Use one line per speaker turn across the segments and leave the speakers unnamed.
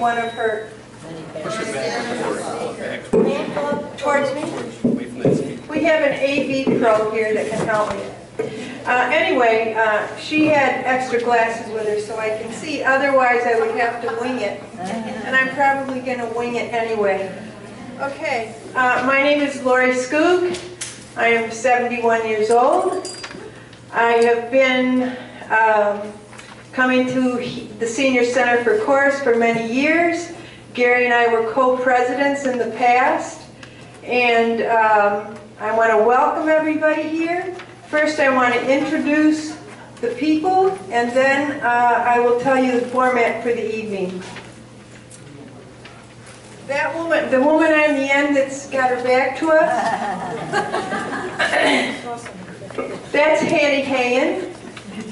one of her
Push it back. Back
towards me. We have an AV pro here that can help me. Uh, Anyway, uh, she had extra glasses with her so I can see, otherwise I would have to wing it. And I'm probably going to wing it anyway. Okay, uh, my name is Lori Skoog. I am 71 years old. I have been um, coming to the Senior Center for Chorus for many years. Gary and I were co-presidents in the past. And um, I want to welcome everybody here. First, I want to introduce the people, and then uh, I will tell you the format for the evening. That woman, the woman on the end that's got her back to us, that's Hanny Hayen.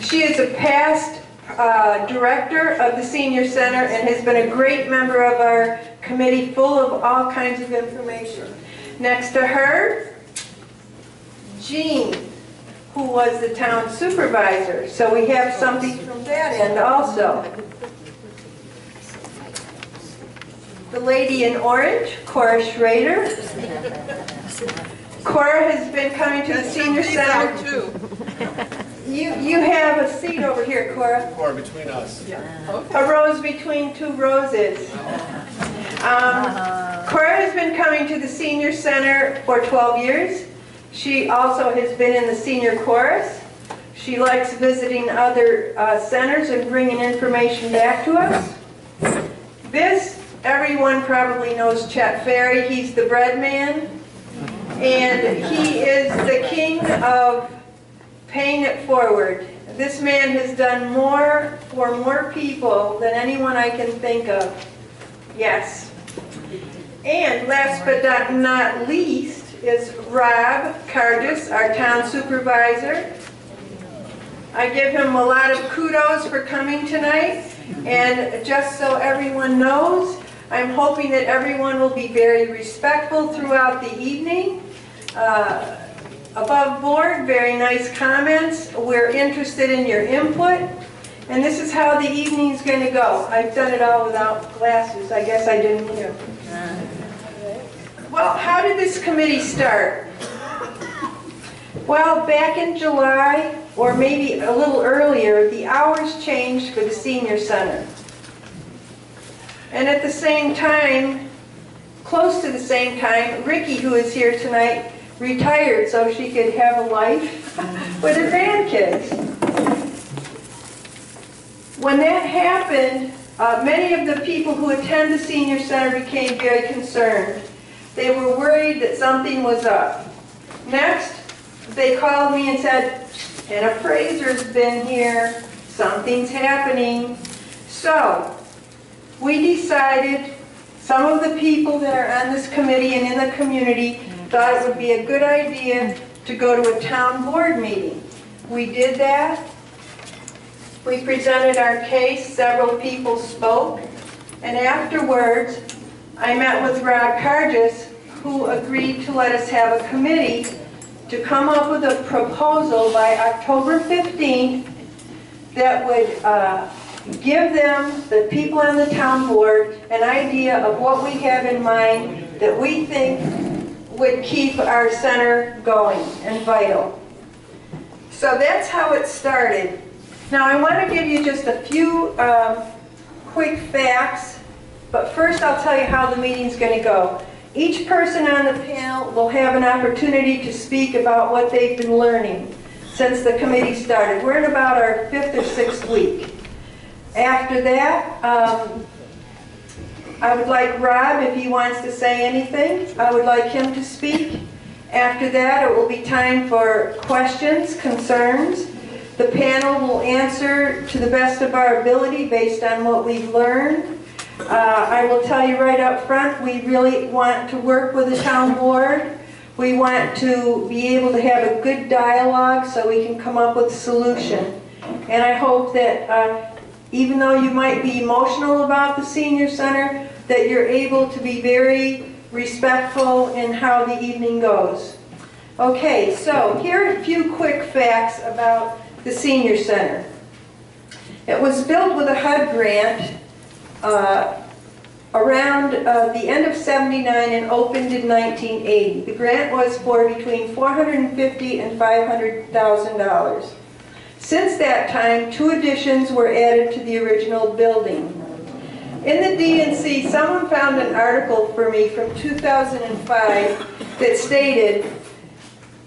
She is a past uh, director of the senior center and has been a great member of our committee full of all kinds of information. Next to her, Jean, who was the town supervisor. So we have something from that end also. The lady in orange, Cora Schrader. Cora has been coming to the senior center. You, you have a seat over here, Cora.
Or between us.
A rose between two roses. Um, Cora has been coming to the senior center for 12 years. She also has been in the senior chorus. She likes visiting other uh, centers and bringing information back to us. This, everyone probably knows Chet Ferry. He's the bread man. And he is the king of paying it forward. This man has done more for more people than anyone I can think of. Yes. And last but not- least is Rob Cargis, our town supervisor. I give him a lot of kudos for coming tonight. And just so everyone knows, I'm hoping that everyone will be very respectful throughout the evening. Uh, Above board, very nice comments. We're interested in your input. And this is how the evening's going to go. I've done it all without glasses. I guess I didn't hear. Well, how did this committee start? Well, back in July, or maybe a little earlier, the hours changed for the senior center. And at the same time, close to the same time, Ricky, who is here tonight, retired so she could have a life with her grandkids. When that happened, uh, many of the people who attend the senior center became very concerned. They were worried that something was up. Next, they called me and said, an appraiser's been here, something's happening. So, we decided, some of the people that are on this committee and in the community thought it would be a good idea to go to a town board meeting. We did that. We presented our case, several people spoke, and afterwards, I met with Rob Cargis, who agreed to let us have a committee to come up with a proposal by October 15th that would uh, give them, the people on the town board, an idea of what we have in mind that we think would keep our center going and vital. So that's how it started. Now I want to give you just a few um, quick facts, but first I'll tell you how the meeting's going to go. Each person on the panel will have an opportunity to speak about what they've been learning since the committee started. We're in about our fifth or sixth week. After that, um, I would like Rob, if he wants to say anything, I would like him to speak. After that, it will be time for questions, concerns. The panel will answer to the best of our ability based on what we've learned. Uh, I will tell you right up front, we really want to work with the town board. We want to be able to have a good dialogue so we can come up with a solution. And I hope that uh, even though you might be emotional about the senior center, that you're able to be very respectful in how the evening goes. Okay, so here are a few quick facts about the senior center. It was built with a HUD grant uh, around uh, the end of 79 and opened in 1980. The grant was for between 450 and $500,000. Since that time, two additions were added to the original building. In the D&C, someone found an article for me from 2005 that stated,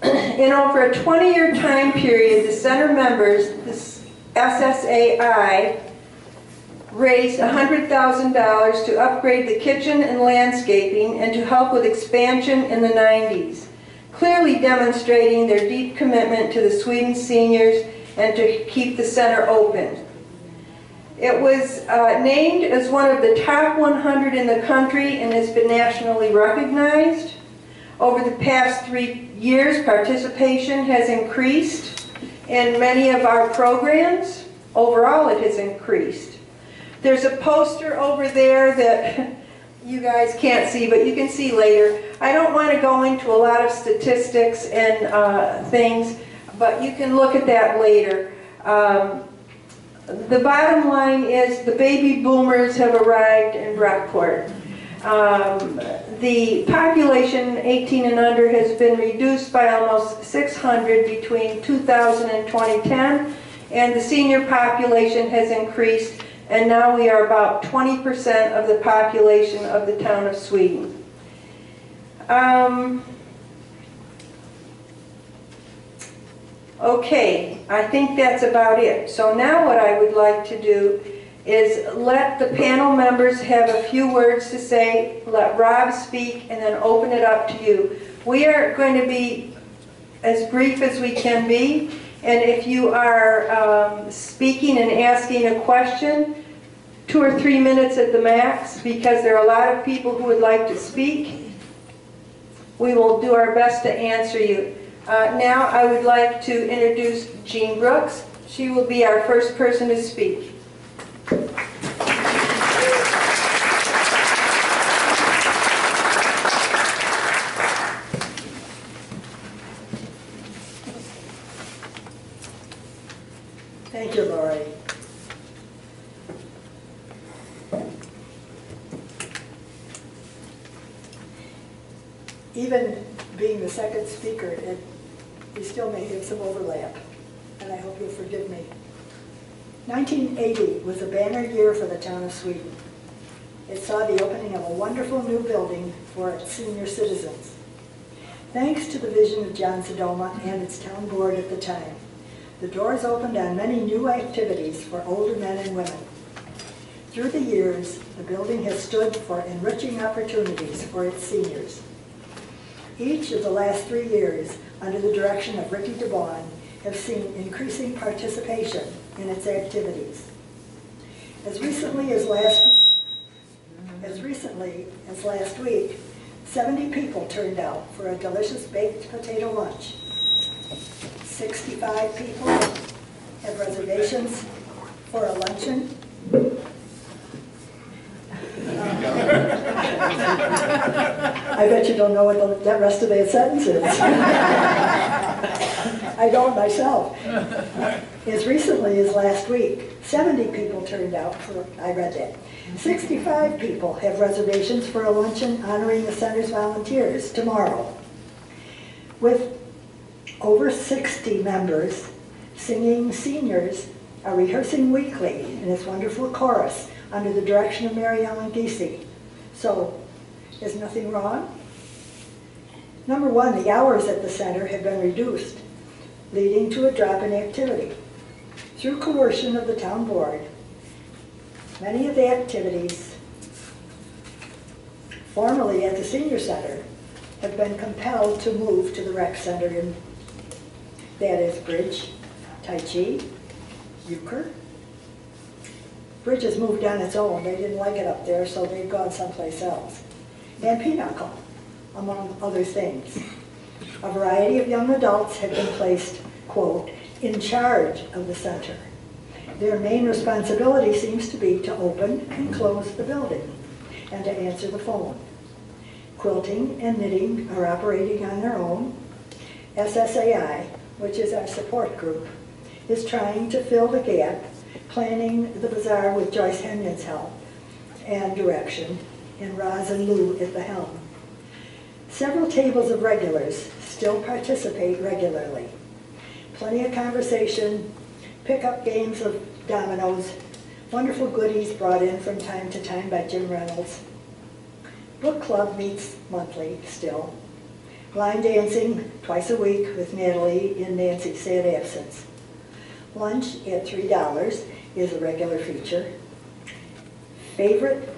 in over a 20-year time period, the center members, the SSAI, raised $100,000 to upgrade the kitchen and landscaping and to help with expansion in the 90s, clearly demonstrating their deep commitment to the Sweden seniors and to keep the center open. It was uh, named as one of the top 100 in the country and has been nationally recognized. Over the past three years, participation has increased in many of our programs. Overall, it has increased. There's a poster over there that you guys can't see, but you can see later. I don't want to go into a lot of statistics and uh, things, but you can look at that later. Um, the bottom line is the baby boomers have arrived in Brockport. Um, the population 18 and under has been reduced by almost 600 between 2000 and 2010, and the senior population has increased, and now we are about 20% of the population of the town of Sweden. Um, Okay, I think that's about it. So now what I would like to do is let the panel members have a few words to say, let Rob speak, and then open it up to you. We are going to be as brief as we can be, and if you are um, speaking and asking a question, two or three minutes at the max, because there are a lot of people who would like to speak. We will do our best to answer you. Uh, now I would like to introduce Jean Brooks. She will be our first person to speak.
Thank you, Lori. Even being the second speaker, it, still may have some overlap, and I hope you'll forgive me. 1980 was a banner year for the town of Sweden. It saw the opening of a wonderful new building for its senior citizens. Thanks to the vision of John Sodoma and its town board at the time, the doors opened on many new activities for older men and women. Through the years, the building has stood for enriching opportunities for its seniors. Each of the last three years, under the direction of Ricky DeBon, have seen increasing participation in its activities. As recently as last, as recently as last week, 70 people turned out for a delicious baked potato lunch. 65 people have reservations for a luncheon. I bet you don't know what the, that rest of that sentence is. I don't myself. As recently as last week, 70 people turned out for, I read that. 65 people have reservations for a luncheon honoring the center's volunteers tomorrow. With over 60 members singing seniors are rehearsing weekly in this wonderful chorus under the direction of Mary Ellen Giese. So, is nothing wrong? Number one, the hours at the center have been reduced, leading to a drop in activity. Through coercion of the town board, many of the activities formerly at the senior center have been compelled to move to the rec center in, that is bridge, tai chi, euchre. Bridge has moved on its own, they didn't like it up there, so they've gone someplace else. And pinochle, among other things. A variety of young adults have been placed, quote, in charge of the center. Their main responsibility seems to be to open and close the building and to answer the phone. Quilting and knitting are operating on their own. SSAI, which is our support group, is trying to fill the gap, planning the bazaar with Joyce Henyon's help and direction, and Roz and Lou at the helm. Several tables of regulars still participate regularly. Plenty of conversation, pick-up games of dominoes, wonderful goodies brought in from time to time by Jim Reynolds. Book club meets monthly still. Line dancing twice a week with Natalie in Nancy's sad absence. Lunch at three dollars is a regular feature. Favorite,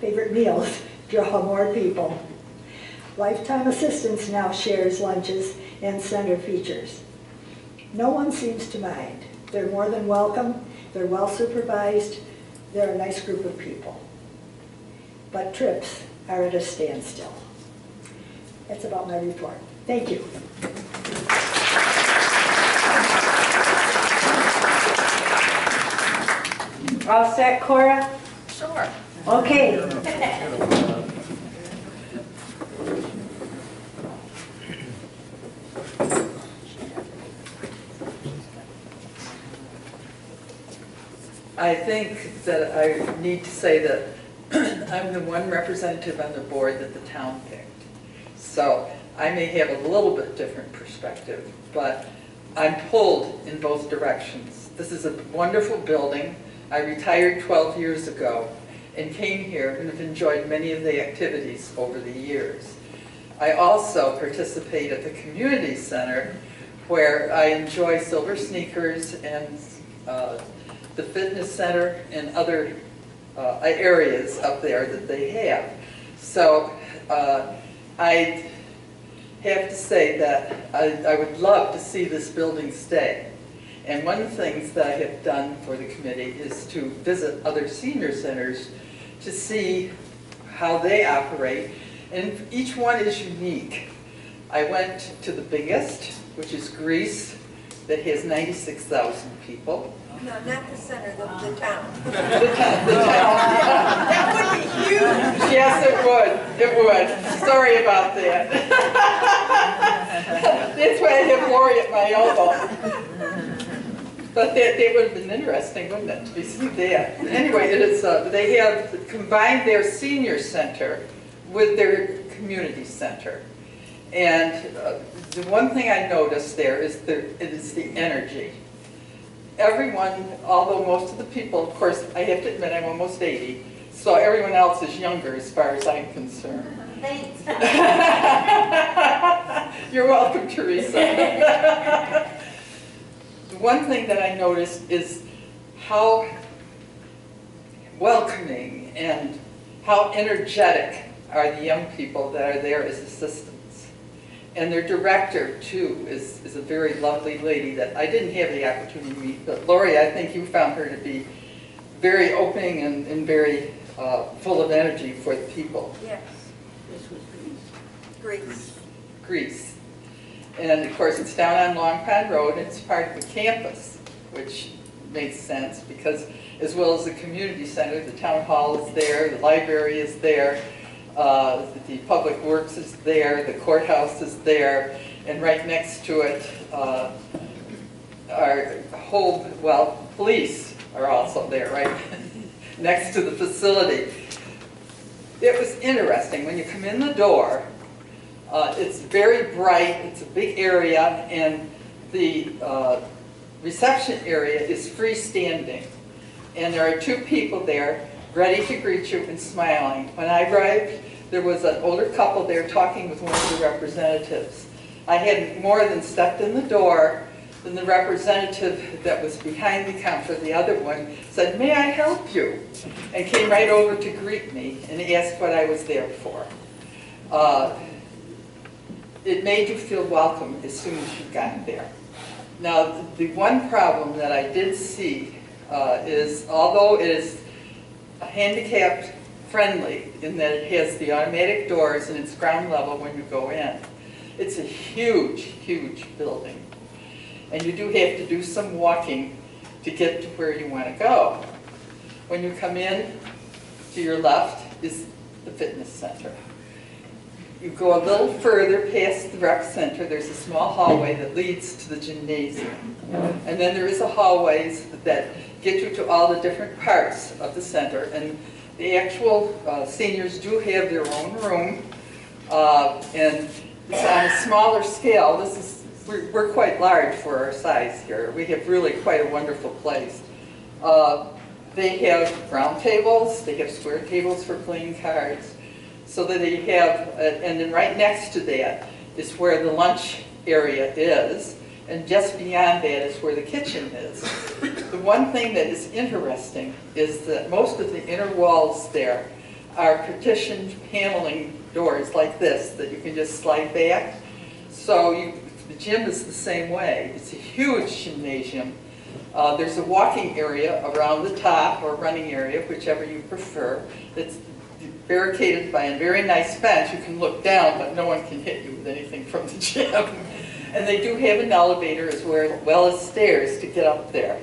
favorite meals draw more people. Lifetime Assistance now shares lunches and center features. No one seems to mind. They're more than welcome, they're well supervised, they're a nice group of people. But trips are at a standstill. That's about my report. Thank you.
All set, Cora?
Sure.
Okay.
I think that I need to say that I'm the one representative on the board that the town picked. So I may have a little bit different perspective, but I'm pulled in both directions. This is a wonderful building. I retired 12 years ago and came here and have enjoyed many of the activities over the years. I also participate at the community center where I enjoy silver sneakers and uh, the fitness center and other uh, areas up there that they have. So uh, I have to say that I, I would love to see this building stay. And one of the things that I have done for the committee is to visit other senior centers to see how they operate. And each one is unique. I went to the biggest, which is Greece, that has 96,000 people.
No, not the center, the, the town.
The town, the town.
That would be huge.
Yes, it would, it would. Sorry about that. That's why I have Lori at my elbow. But that, that would have been interesting, wouldn't it, to be there? Anyway, it is, uh, they have combined their senior center with their community center. And uh, the one thing I noticed there is the, it is the energy. Everyone, although most of the people, of course, I have to admit, I'm almost 80, so everyone else is younger as far as I'm concerned.
Thanks.
You're welcome, Teresa. The one thing that I noticed is how welcoming and how energetic are the young people that are there as assistants. And their director, too, is, is a very lovely lady that I didn't have the opportunity to meet, but Lori, I think you found her to be very opening and, and very uh, full of energy for the people.
Yes. This was Greece.
Greece. Greece. And of course, it's down on Long Pond Road, it's part of the campus, which makes sense because as well as the community center, the town hall is there, the library is there, uh, the public works is there, the courthouse is there, and right next to it uh, are whole, well, police are also there, right? next to the facility. It was interesting, when you come in the door, uh, It's very bright, it's a big area, and the uh, reception area is freestanding. And there are two people there, ready to greet you and smiling. When I arrived, there was an older couple there talking with one of the representatives. I hadn't more than stepped in the door, then the representative that was behind the counter, the other one, said, "May I help you?" And came right over to greet me and asked what I was there for. Uh, it made you feel welcome as soon as you got there. Now, the one problem that I did see uh, is, although it is handicapped friendly in that it has the automatic doors and it's ground level when you go in, it's a huge, huge building. And you do have to do some walking to get to where you want to go. When you come in, to your left is the fitness center. You go a little further past the rec center, there's a small hallway that leads to the gymnasium. And then there is a hallways that get you to all the different parts of the center. And The actual uh, seniors do have their own room, uh, and it's on a smaller scale. This is, we're we're quite large for our size here. We have really quite a wonderful place. Uh, They have round tables, they have square tables for playing cards, so that they have, uh, and then right next to that is where the lunch area is, and just beyond that is where the kitchen is. The one thing that is interesting is that most of the inner walls there are partitioned paneling doors like this, that you can just slide back. So you, the gym is the same way. It's a huge gymnasium. Uh, There's a walking area around the top, or running area, whichever you prefer. It's barricaded by a very nice fence. You can look down, but no one can hit you with anything from the gym. And they do have an elevator as well well as stairs to get up there.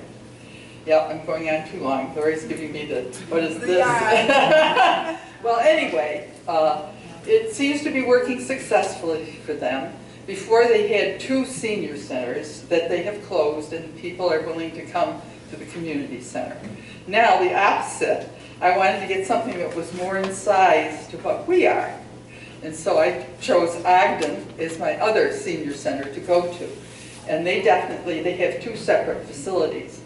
Yeah, I'm going on too long. Lori's giving me the, what is this? Well, anyway, uh, it seems to be working successfully for them. Before they had two senior centers that they have closed and people are willing to come to the community center. Now, the opposite, I wanted to get something that was more in size to what we are. And so I chose Ogden as my other senior center to go to. And they definitely, they have two separate facilities.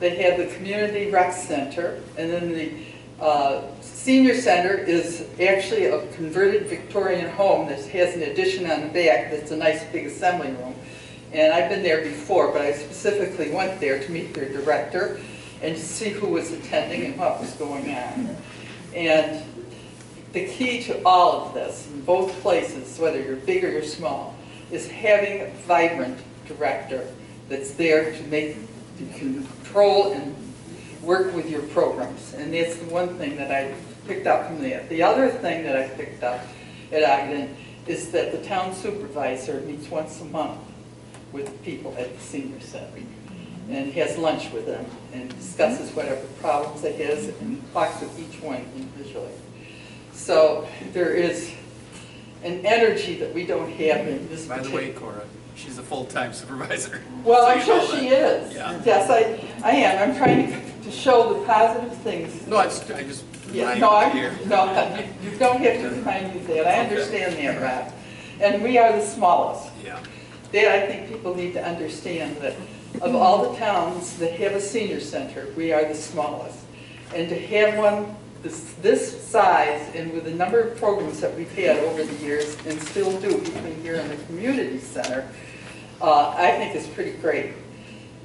They have the community rec center, and then the uh, senior center is actually a converted Victorian home that has an addition on the back that's a nice big assembly room. And I've been there before, but I specifically went there to meet their director and to see who was attending and what was going on. And the key to all of this, in both places, whether you're big or you're small, is having a vibrant director that's there to make, to control and work with your programs. And that's the one thing that I picked up from that. The other thing that I picked up at Ogden is that the town supervisor meets once a month with people at the senior center and has lunch with them and discusses whatever problems they has and talks with each one individually. So there is an energy that we don't have in this
By the way. Cora, she's a full-time supervisor.
Well,
So
I'm sure she
that.
is.
Yeah.
Yes, I, I am. I'm trying to- to show the positive things.
No, I just, I just,
Yeah, no, I'm,
here.
no, you, you don't have to remind me that. I understand that, Rob. And we are the smallest.
Yeah.
That I think people need to understand that of all the towns that have a senior center, we are the smallest. And to have one this, this size and with the number of programs that we've had over the years and still do between here and the community center, uh, I think is pretty great.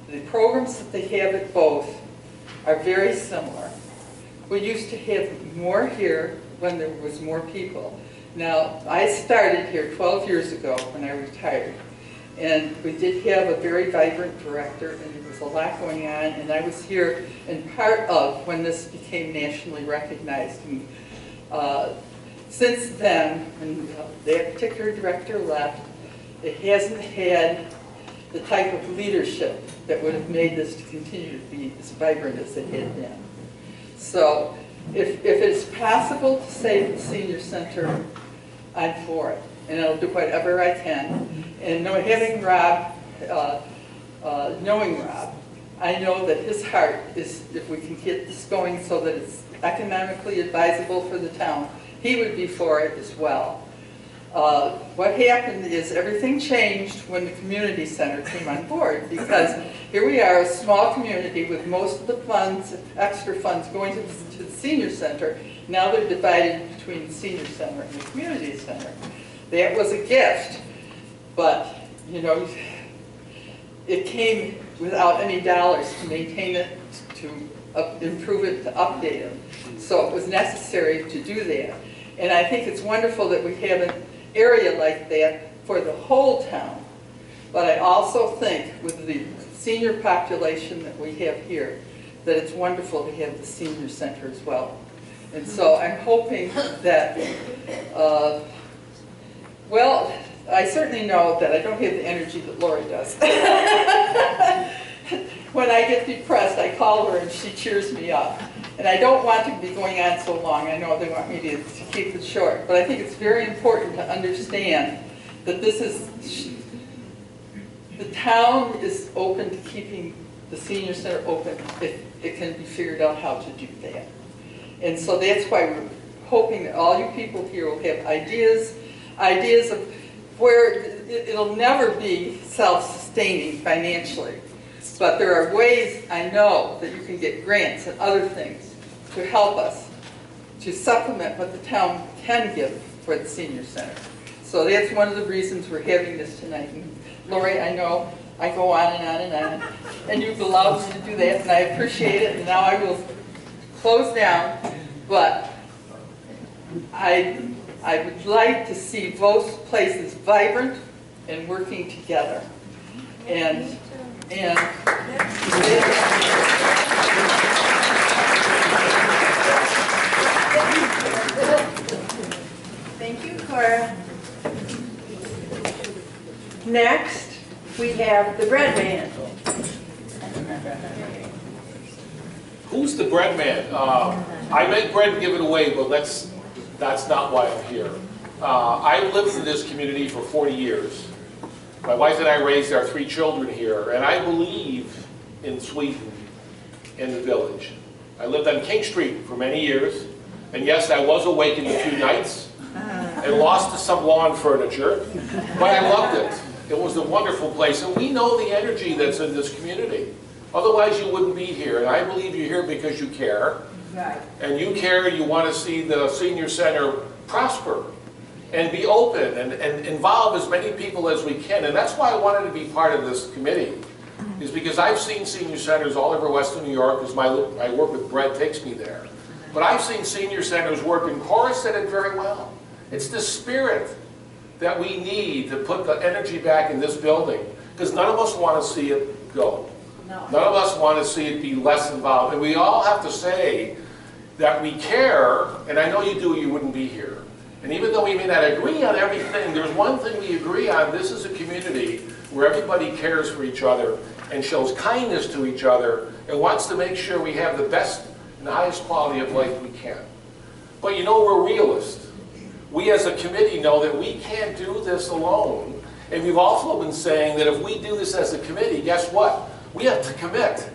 The programs that they have at both are very similar. We used to have more here when there was more people. Now, I started here 12 years ago when I retired. And we did have a very vibrant director, and there was a lot going on, and I was here in part of when this became nationally recognized. And, uh, Since then, when uh, that particular director left, it hasn't had the type of leadership that would have made this to continue to be as vibrant as it had been. So if, if it's possible to save the senior center, I'm for it. And I'll do whatever I can. And know- having Rob, uh, uh, knowing Rob, I know that his heart is, if we can get this going so that it's economically advisable for the town, he would be for it as well. Uh, What happened is everything changed when the community center came on board because here we are, a small community with most of the funds, extra funds going to the, to the senior center. Now they're divided between the senior center and the community center. That was a gift, but, you know, it came without any dollars to maintain it, to up- improve it, to update it. So it was necessary to do that. And I think it's wonderful that we have an area like that for the whole town. But I also think with the senior population that we have here, that it's wonderful to have the senior center as well. And so I'm hoping that, uh, well, I certainly know that I don't have the energy that Lori does. When I get depressed, I call her and she cheers me up. And I don't want to be going on so long, I know they want me to to keep it short, but I think it's very important to understand that this is, the town is open to keeping the senior center open if it can be figured out how to do that. And so that's why we're hoping that all you people here will have ideas, ideas of where it- it'll never be self-sustaining financially. But there are ways, I know, that you can get grants and other things to help us to supplement what the town can give for the senior center. So that's one of the reasons we're having this tonight. And Lori, I know I go on and on and on, and you've allowed me to do that, and I appreciate it, and now I will close down, but I, I would like to see both places vibrant and working together. And, and
Thank you, Cora. Next, we have the bread man.
Who's the bread man? Uh, I make bread and give it away, but that's, that's not why I'm here. Uh, I lived in this community for 40 years. My wife and I raised our three children here, and I believe in Sweden, in the village. I lived on King Street for many years, and yes, I was awakened a few nights and lost to some lawn furniture, but I loved it. It was a wonderful place, and we know the energy that's in this community. Otherwise, you wouldn't be here, and I believe you're here because you care. And you care, you want to see the senior center prosper and be open and, and involve as many people as we can. And that's why I wanted to be part of this committee, is because I've seen senior centers all over Western New York, because my, I work with Brett takes me there. But I've seen senior centers work, and Cora said it very well. It's the spirit that we need to put the energy back in this building, because none of us want to see it go. None of us want to see it be less involved, and we all have to say that we care, and I know you do, you wouldn't be here. And even though we may not agree on everything, there's one thing we agree on, this is a community where everybody cares for each other and shows kindness to each other and wants to make sure we have the best and the highest quality of life we can. But you know, we're realists. We as a committee know that we can't do this alone. And we've also been saying that if we do this as a committee, guess what? We have to commit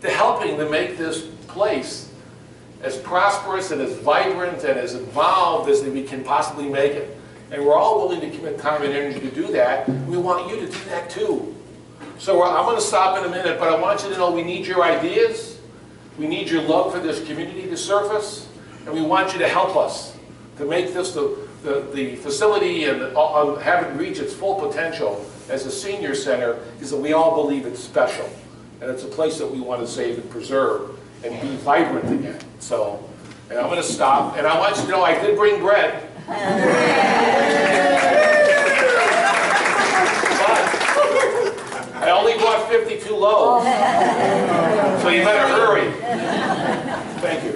to helping to make this place as prosperous and as vibrant and as involved as we can possibly make it. And we're all willing to commit time and energy to do that. We want you to do that too. So I'm going to stop in a minute, but I want you to know we need your ideas. We need your love for this community to surface. And we want you to help us to make this the, the, the facility and uh, have it reach its full potential as a senior center is that we all believe it's special. And it's a place that we want to save and preserve and be vibrant again. So, and I'm going to stop. And I want you to know I did bring bread. But I only bought 52 loaves. So you better hurry. Thank you.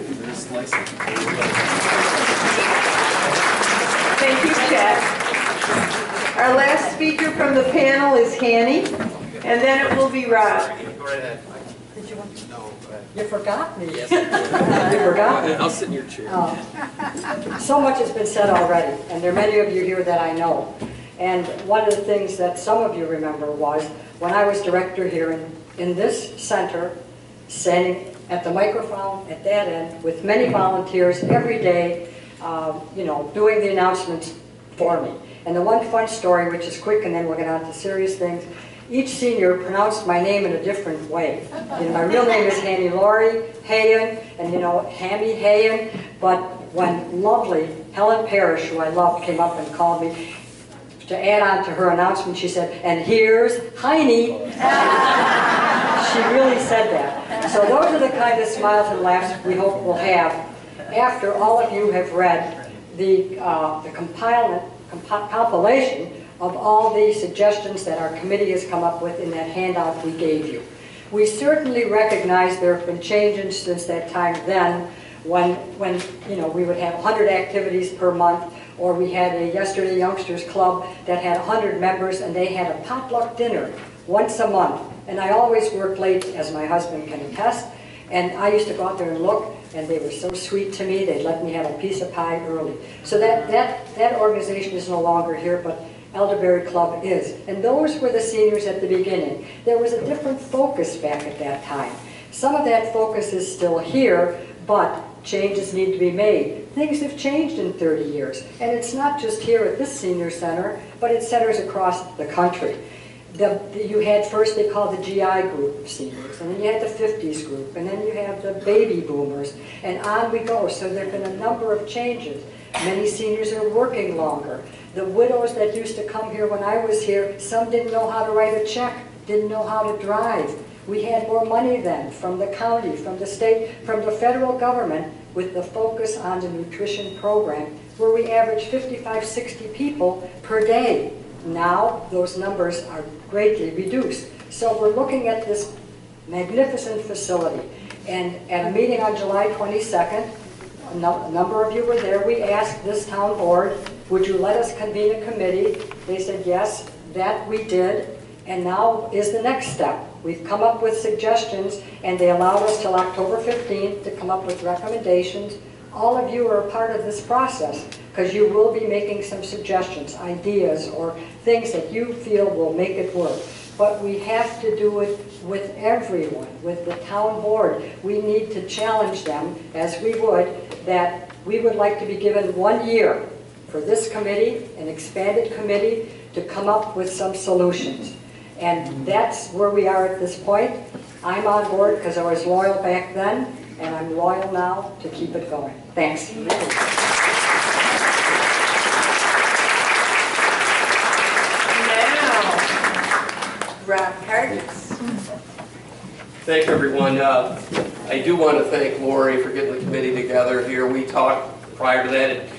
Thank you, Chet. Our last speaker from the panel is Hanny, and then it will be Rob.
Go right ahead.
Did you want,
No, go ahead.
You forgot me.
Yes.
You forgot me.
I'll sit in your chair.
Uh, So much has been said already, and there are many of you here that I know. And one of the things that some of you remember was when I was director here in, in this center, standing at the microphone at that end with many volunteers every day, uh, you know, doing the announcements for me. And the one fun story, which is quick, and then we'll get on to serious things. Each senior pronounced my name in a different way. You know, my real name is Hanny Laurie Hayen, and you know, Hammy Hayen. But when lovely Helen Parrish, who I love, came up and called me to add on to her announcement, she said, "And here's Heine." she really said that. So those are the kind of smiles and laughs we hope we'll have after all of you have read the, uh, the compilation of all the suggestions that our committee has come up with in that handout we gave you. We certainly recognize there have been changes since that time then, when, when, you know, we would have 100 activities per month, or we had a Yesterday Youngsters Club that had 100 members, and they had a potluck dinner once a month. And I always worked late, as my husband can attest, and I used to go out there and look, and they were so sweet to me, they'd let me have a piece of pie early. So that, that, that organization is no longer here, but Elderberry Club is. And those were the seniors at the beginning. There was a different focus back at that time. Some of that focus is still here, but changes need to be made. Things have changed in 30 years, and it's not just here at this senior center, but at centers across the country. The, the- you had first they called the GI group of seniors, and then you had the 50s group, and then you have the baby boomers, and on we go. So there have been a number of changes. Many seniors are working longer. The widows that used to come here when I was here, some didn't know how to write a check, didn't know how to drive. We had more money then from the county, from the state, from the federal government with the focus on the nutrition program where we average 55, 60 people per day. Now, those numbers are greatly reduced. So we're looking at this magnificent facility. And at a meeting on July 22nd, a a number of you were there, we asked this town board, would you let us convene a committee? They said yes, that we did, and now is the next step. We've come up with suggestions, and they allowed us till October 15th to come up with recommendations. All of you are a part of this process, because you will be making some suggestions, ideas, or things that you feel will make it work. But we have to do it with everyone, with the town board. We need to challenge them, as we would, that we would like to be given one year for this committee, an expanded committee, to come up with some solutions. And that's where we are at this point. I'm on board because I was loyal back then, and I'm loyal now to keep it going. Thanks.
Now, Rob Cargis.
Thank you, everyone. Uh, I do want to thank Lori for getting the committee together here. We talked prior to that,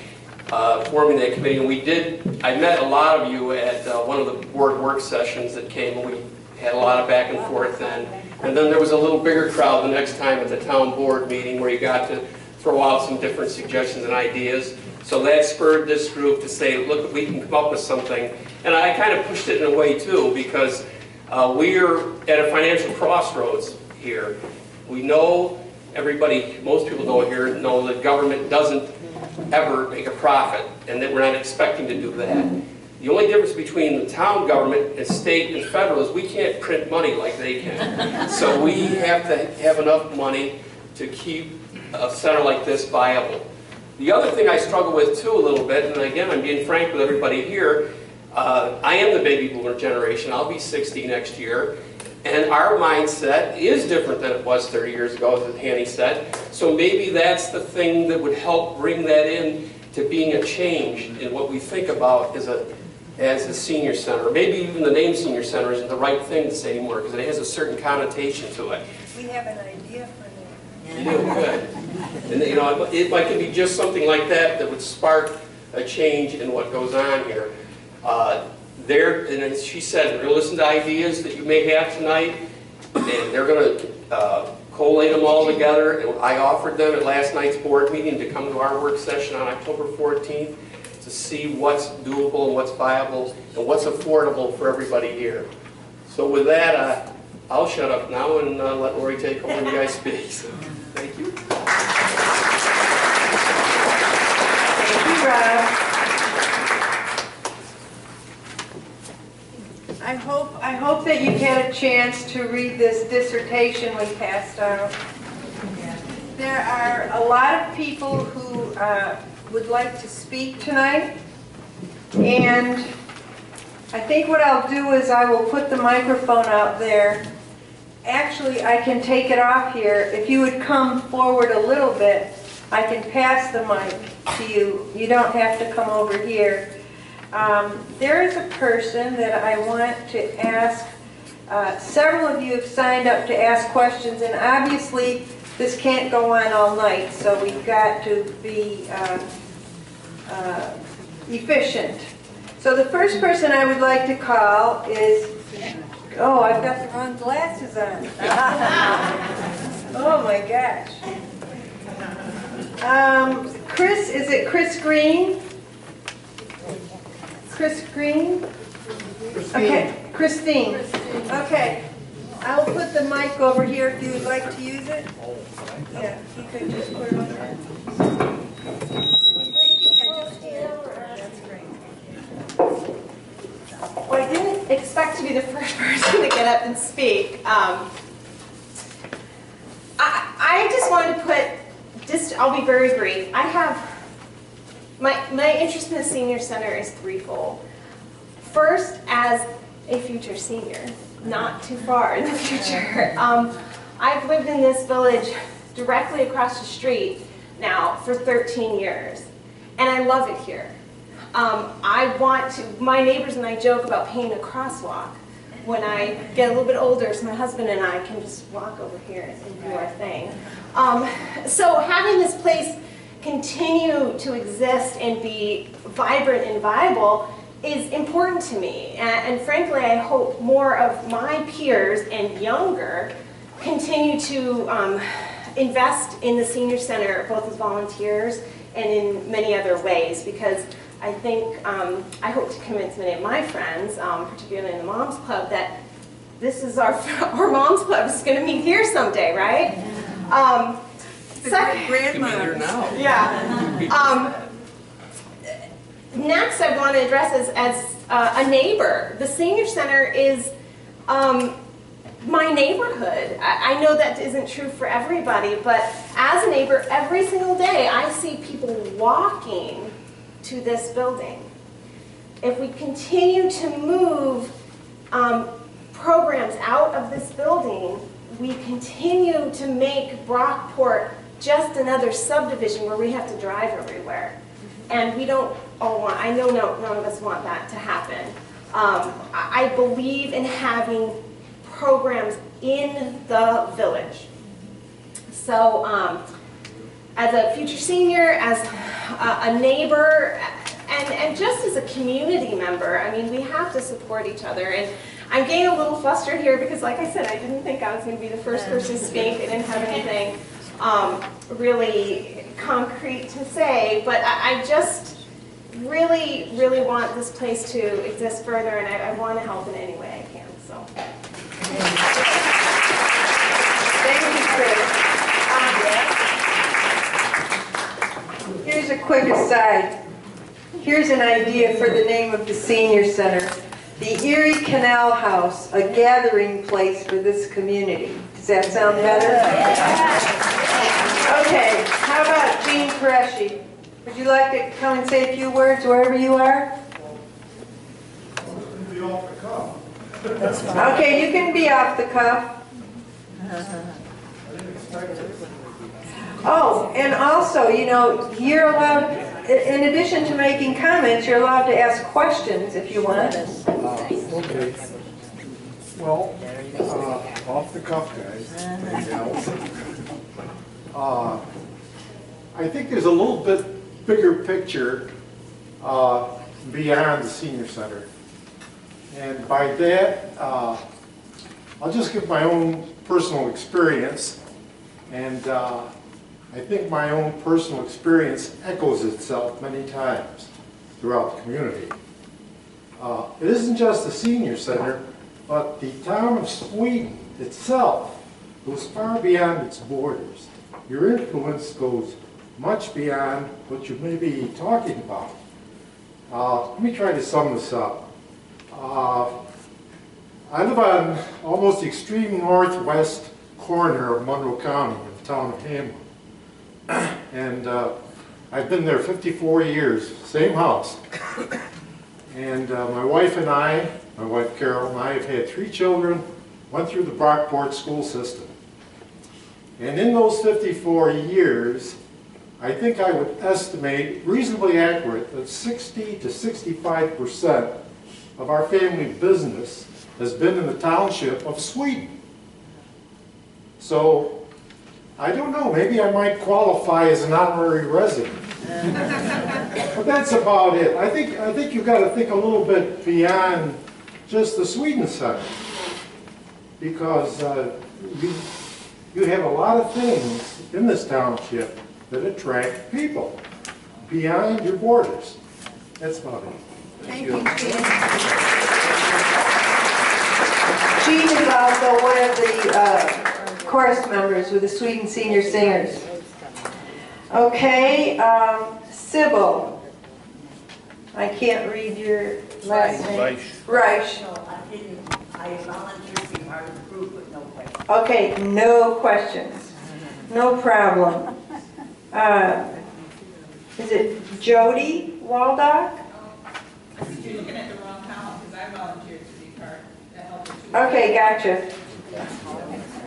uh, forming that committee, and we did, I met a lot of you at uh, one of the board work sessions that came, and we had a lot of back and forth then. And then there was a little bigger crowd the next time at the town board meeting where you got to throw out some different suggestions and ideas. So that spurred this group to say, look, we can come up with something. And I kind of pushed it in a way too, because uh, we're at a financial crossroads here. We know, everybody, most people know here, know that government doesn't ever make a profit, and that we're not expecting to do that. The only difference between the town government and state and federal is we can't print money like they can. So we have to have enough money to keep a center like this viable. The other thing I struggle with too a little bit, and again, I'm being frank with everybody here, uh, I am the baby boomer generation. I'll be 60 next year. And our mindset is different than it was 30 years ago, as Hanny said. So maybe that's the thing that would help bring that in to being a change in what we think about as a, as a senior center. Maybe even the name senior center isn't the right thing to say anymore because it has a certain connotation to it.
We have an idea for that.
You do, good. And, you know, it it might could be just something like that that would spark a change in what goes on here. Uh, There, and as she said, we're gonna listen to ideas that you may have tonight, and they're gonna uh, collate them all together. And I offered them at last night's board meeting to come to our work session on October 14th to see what's doable and what's viable and what's affordable for everybody here. So with that, uh, I'll shut up now and uh, let Lori take over and you guys speak. So, Thank you.
Thank you, Rob. I hope, I hope that you get a chance to read this dissertation we passed out. There are a lot of people who uh, would like to speak tonight, and I think what I'll do is I will put the microphone out there. Actually, I can take it off here. If you would come forward a little bit, I can pass the mic to you. You don't have to come over here. Um, There is a person that I want to ask, uh, several of you have signed up to ask questions, and obviously, this can't go on all night, so we've got to be uh, uh, efficient. So the first person I would like to call is, oh, I've got the wrong glasses on. Oh, my gosh. Um, Chris, is it Chris Green? Chris Green? Okay, Christine. Okay. I will put the mic over here if you would like to use it. Yeah, you could just put it on there. Yeah, just here. That's great.
Well, I didn't expect to be the first person to get up and speak. Um, I, I just wanted to put just, I'll be very brief. I have, my, my interest in the senior center is threefold. First, as a future senior, not too far in the future. Um, I've lived in this village directly across the street now for 13 years, and I love it here. Um, I want to, my neighbors and I joke about painting a crosswalk when I get a little bit older, so my husband and I can just walk over here and do our thing. Um, so having this place continue to exist and be vibrant and viable is important to me. And, and frankly, I hope more of my peers and younger continue to um, invest in the senior center, both as volunteers and in many other ways, because I think, um, I hope to convince many of my friends, um, particularly in the Moms Club, that this is our, our Moms Club is going to meet here someday, right? Second,
grandmother. can now.
yeah. Um, next, I want to address as, as uh, a neighbor. The senior center is um, my neighborhood. I, I know that isn't true for everybody, but as a neighbor, every single day I see people walking to this building. If we continue to move um, programs out of this building, we continue to make Brockport just another subdivision where we have to drive everywhere. And we don't all want, I know no, none of us want that to happen. Um, I, believe in having programs in the village. So, um, as a future senior, as a, a neighbor, and, and just as a community member, I mean, we have to support each other. And I'm getting a little flustered here because, like I said, I didn't think I was going to be the first person to speak. I didn't have anything um, really concrete to say, but I, I just really, really want this place to exist further, and I, I want to help in any way I can. So.
Thank you, Chris. Um, Here's a quick aside. Here's an idea for the name of the senior center. The Erie Canal House, a gathering place for this community. Does that sound better? Okay, how about Jean Qureshi? Would you like to come and say a few words wherever you are?
Be off the cuff.
Okay, you can be off the cuff. Oh, and also, you know, you're allowed, in addition to making comments, you're allowed to ask questions if you want.
Okay. Well, uh, off the cuff, guys. Uh, I think there's a little bit bigger picture uh, beyond the senior center. And by that, uh, I'll just give my own personal experience. And uh, I think my own personal experience echoes itself many times throughout the community. Uh, It isn't just the senior center, but the town of Sweden itself goes far beyond its borders. Your influence goes much beyond what you may be talking about. Uh, Let me try to sum this up. Uh, I live on almost the extreme northwest corner of Monroe County in the town of Hamlin. And uh, I've been there 54 years, same house. And uh, my wife and I, my wife Carol and I have had three children, went through the Brockport school system. And in those 54 years, I think I would estimate, reasonably accurate, that 60 to 65% of our family business has been in the township of Sweden. So, I don't know, maybe I might qualify as an honorary resident. But that's about it. I think, I think you've got to think a little bit beyond just the Sweden side. Because uh, you, you have a lot of things in this township that attract people beyond your borders. That's about it.
Thank you, Jean. Jean is also one of the uh, chorus members with the Sweden Senior Singers. Okay, um, Sybil. I can't read your last name. Reich.
No, I didn't, I volunteered to be part of the group with no question.
Okay, no questions. No problem. uh, is it Jody Waldock?
You're looking at the wrong column, because I volunteered to be part, to help with two.
Okay, gotcha.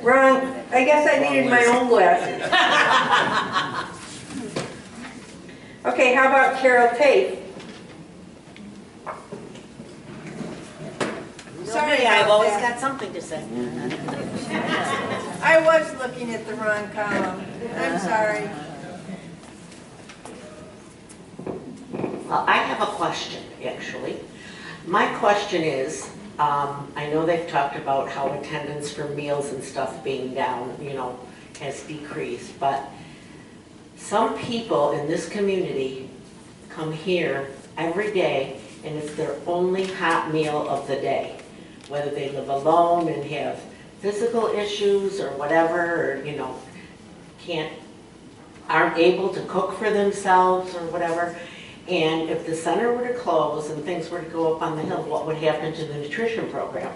Wrong, I guess I needed my own glasses. Okay, how about Carol Tate? Sorry,
I've always got something to say.
I was looking at the wrong column. I'm sorry.
Well, I have a question, actually. My question is, um, I know they've talked about how attendance for meals and stuff being down, you know, has decreased, but some people in this community come here every day and it's their only hot meal of the day. Whether they live alone and have physical issues or whatever, or, you know, can't, aren't able to cook for themselves or whatever. And if the center were to close and things were to go up on the hill, what would happen to the nutrition program?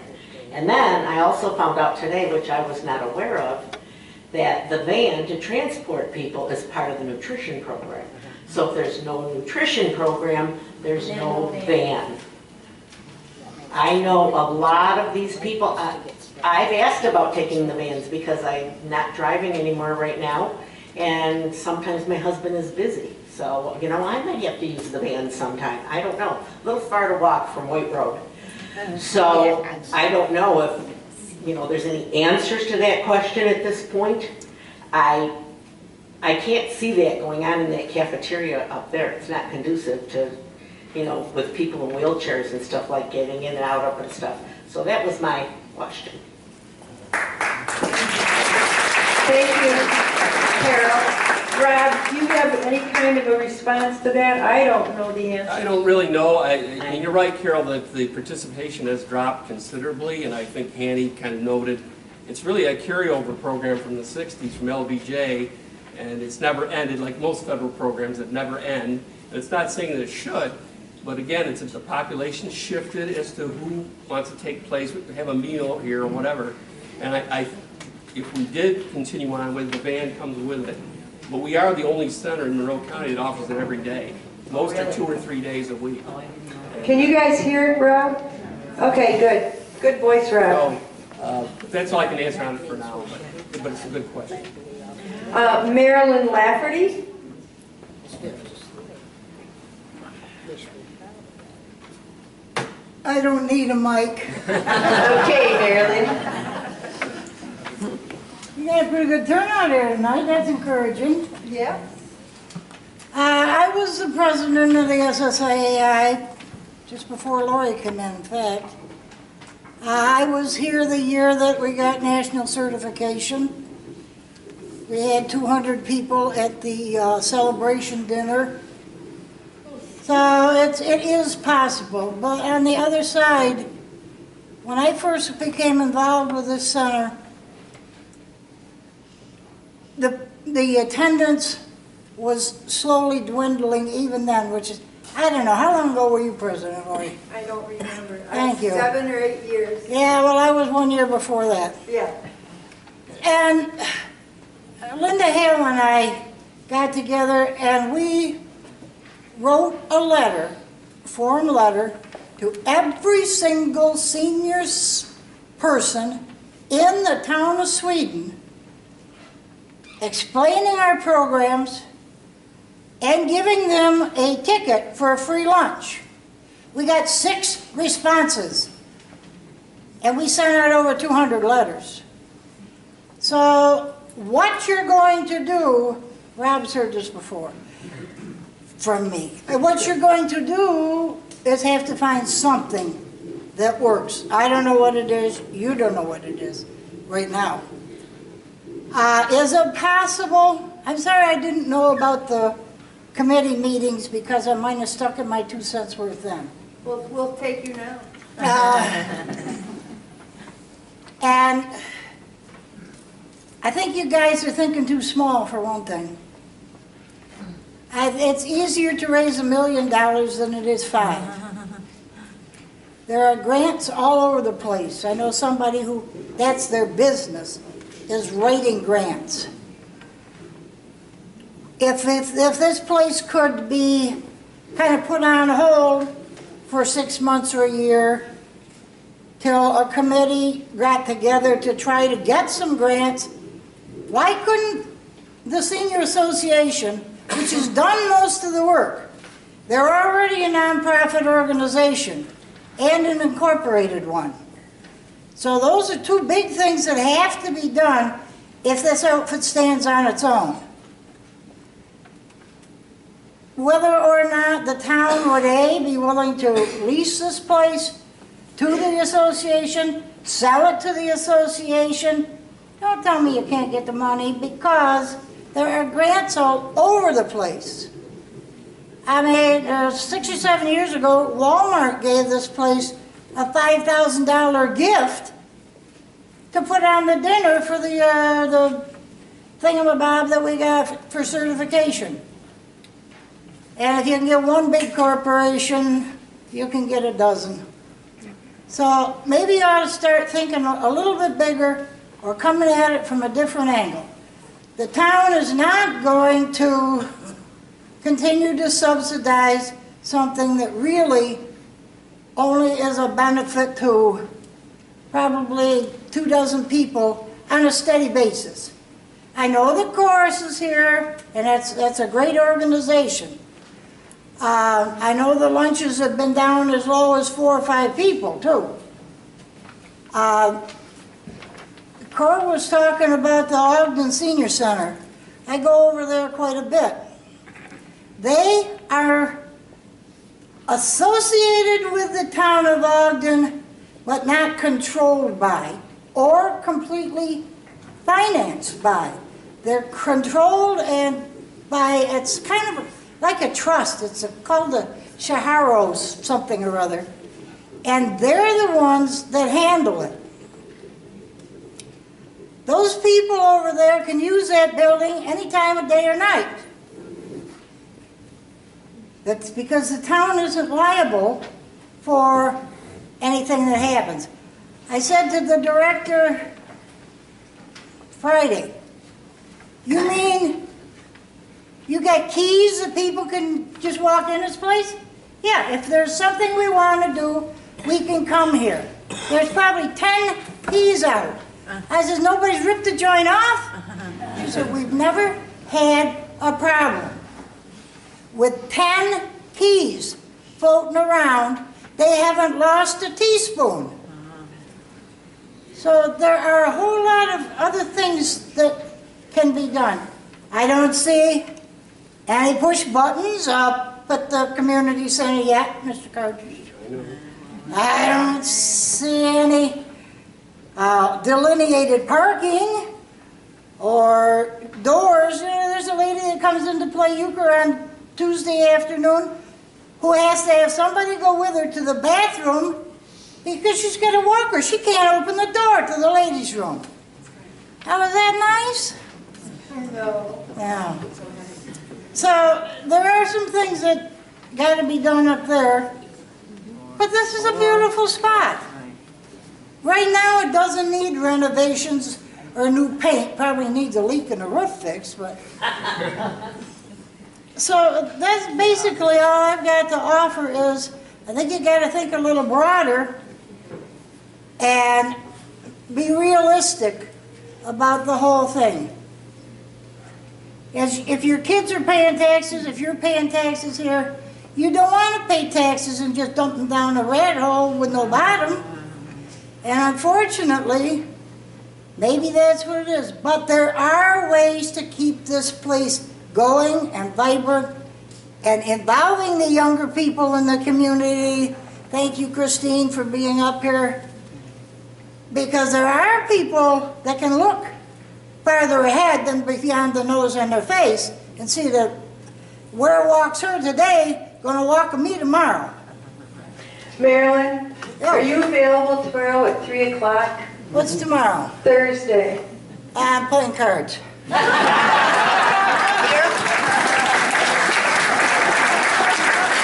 And then I also found out today, which I was not aware of, that the van to transport people is part of the nutrition program. So if there's no nutrition program, there's no van. I know a lot of these people, I- I've asked about taking the vans because I'm not driving anymore right now. And sometimes my husband is busy. So, you know, I might have to use the van sometime. I don't know. A little far to walk from White Road. So I don't know if, you know, there's any answers to that question at this point. I, I can't see that going on in that cafeteria up there. It's not conducive to, you know, with people in wheelchairs and stuff like getting in and out of and stuff. So that was my question.
Thank you, Carol. Rob, do you have any kind of a response to that? I don't know the answer.
I don't really know. I, I mean, you're right, Carol, that the participation has dropped considerably, and I think Hanny kind of noted, it's really a carryover program from the 60s, from LBJ, and it's never ended, like most federal programs that never end. And it's not saying that it should, but again, it's if the population shifted as to who wants to take place, have a meal here or whatever. And I, I, if we did continue on with, the van comes with it. But we are the only center in Monroe County that offers it every day. Most are two or three days a week.
Can you guys hear it, Rob? Okay, good. Good voice, Rob.
So, uh, that's all I can answer on it for now, but, but it's a good question.
Uh, Marilyn Lafferty?
I don't need a mic.
Okay, Marilyn.
You got a pretty good turnout here tonight, that's encouraging.
Yeah.
Uh, I was the president of the SSIAI just before Lori came in, in fact. Uh, I was here the year that we got national certification. We had 200 people at the uh, celebration dinner. So it's, it is possible, but on the other side, when I first became involved with this center, the, the attendance was slowly dwindling even then, which is, I don't know, how long ago were you president, Lori?
I don't remember.
Thank you.
Seven or eight years.
Yeah, well, I was one year before that.
Yeah.
And Linda Hale and I got together and we wrote a letter, form letter, to every single senior person in the town of Sweden, explaining our programs and giving them a ticket for a free lunch. We got six responses, and we sent out over 200 letters. So what you're going to do, Rob's heard this before from me. What you're going to do is have to find something that works. I don't know what it is, you don't know what it is right now. Uh, is it possible, I'm sorry I didn't know about the committee meetings because I might have stuck in my two cents worth then.
We'll, we'll take you now.
Uh, And I think you guys are thinking too small for one thing. I- It's easier to raise a million dollars than it is five. There are grants all over the place. I know somebody who, that's their business, is writing grants. if, if, if this place could be kind of put on hold for six months or a year till a committee got together to try to get some grants, why couldn't the senior association, which has done most of the work, they're already a nonprofit organization and an incorporated one. So those are two big things that have to be done if this outfit stands on its own. Whether or not the town would A, be willing to lease this place to the association, sell it to the association, don't tell me you can't get the money because there are grants all over the place. I mean, uh, six or seven years ago, Walmart gave this place a $5,000 gift to put on the dinner for the, uh, the thingamabob that we got for certification. And if you can get one big corporation, you can get a dozen. So maybe you ought to start thinking a a little bit bigger or coming at it from a different angle. The town is not going to continue to subsidize something that really only is a benefit to probably two dozen people on a steady basis. I know the chorus is here, and that's, that's a great organization. Uh, I know the lunches have been down as low as four or five people, too. Uh, Cor was talking about the Ogden Senior Center. I go over there quite a bit. They are associated with the town of Ogden, but not controlled by or completely financed by. They're controlled and by, it's kind of like a trust. It's a, called the Shaharos something or other. And they're the ones that handle it. Those people over there can use that building any time of day or night. That's because the town isn't liable for anything that happens. I said to the director Friday, you mean you got keys that people can just walk in this place? Yeah, if there's something we want to do, we can come here. There's probably 10 keys out. I says, nobody's ripped the joint off? She said, we've never had a problem with 10 keys floating around, they haven't lost a teaspoon. So there are a whole lot of other things that can be done. I don't see any push buttons up at the community center yet, Mr. Cargis. I don't see any uh, delineated parking or doors. You know, there's a lady that comes in to play euchre on Tuesday afternoon who has to have somebody go with her to the bathroom because she's got a walker. She can't open the door to the ladies' room. Now, is that nice?
No.
Yeah. So there are some things that got to be done up there, but this is a beautiful spot. Right now, it doesn't need renovations or new paint. Probably needs a leak in the roof fixed, but. So that's basically all I've got to offer is, I think you got to think a little broader and be realistic about the whole thing. As, if your kids are paying taxes, if you're paying taxes here, you don't want to pay taxes and just dump them down a rat hole with no bottom. And unfortunately, maybe that's what it is. But there are ways to keep this place going and vibrant and involving the younger people in the community. Thank you, Christine, for being up here. Because there are people that can look farther ahead than beyond the nose and their face and see that where walks her today, gonna walk me tomorrow.
Marilyn, are you available tomorrow at 3 o'clock?
What's tomorrow?
Thursday.
I'm playing cards.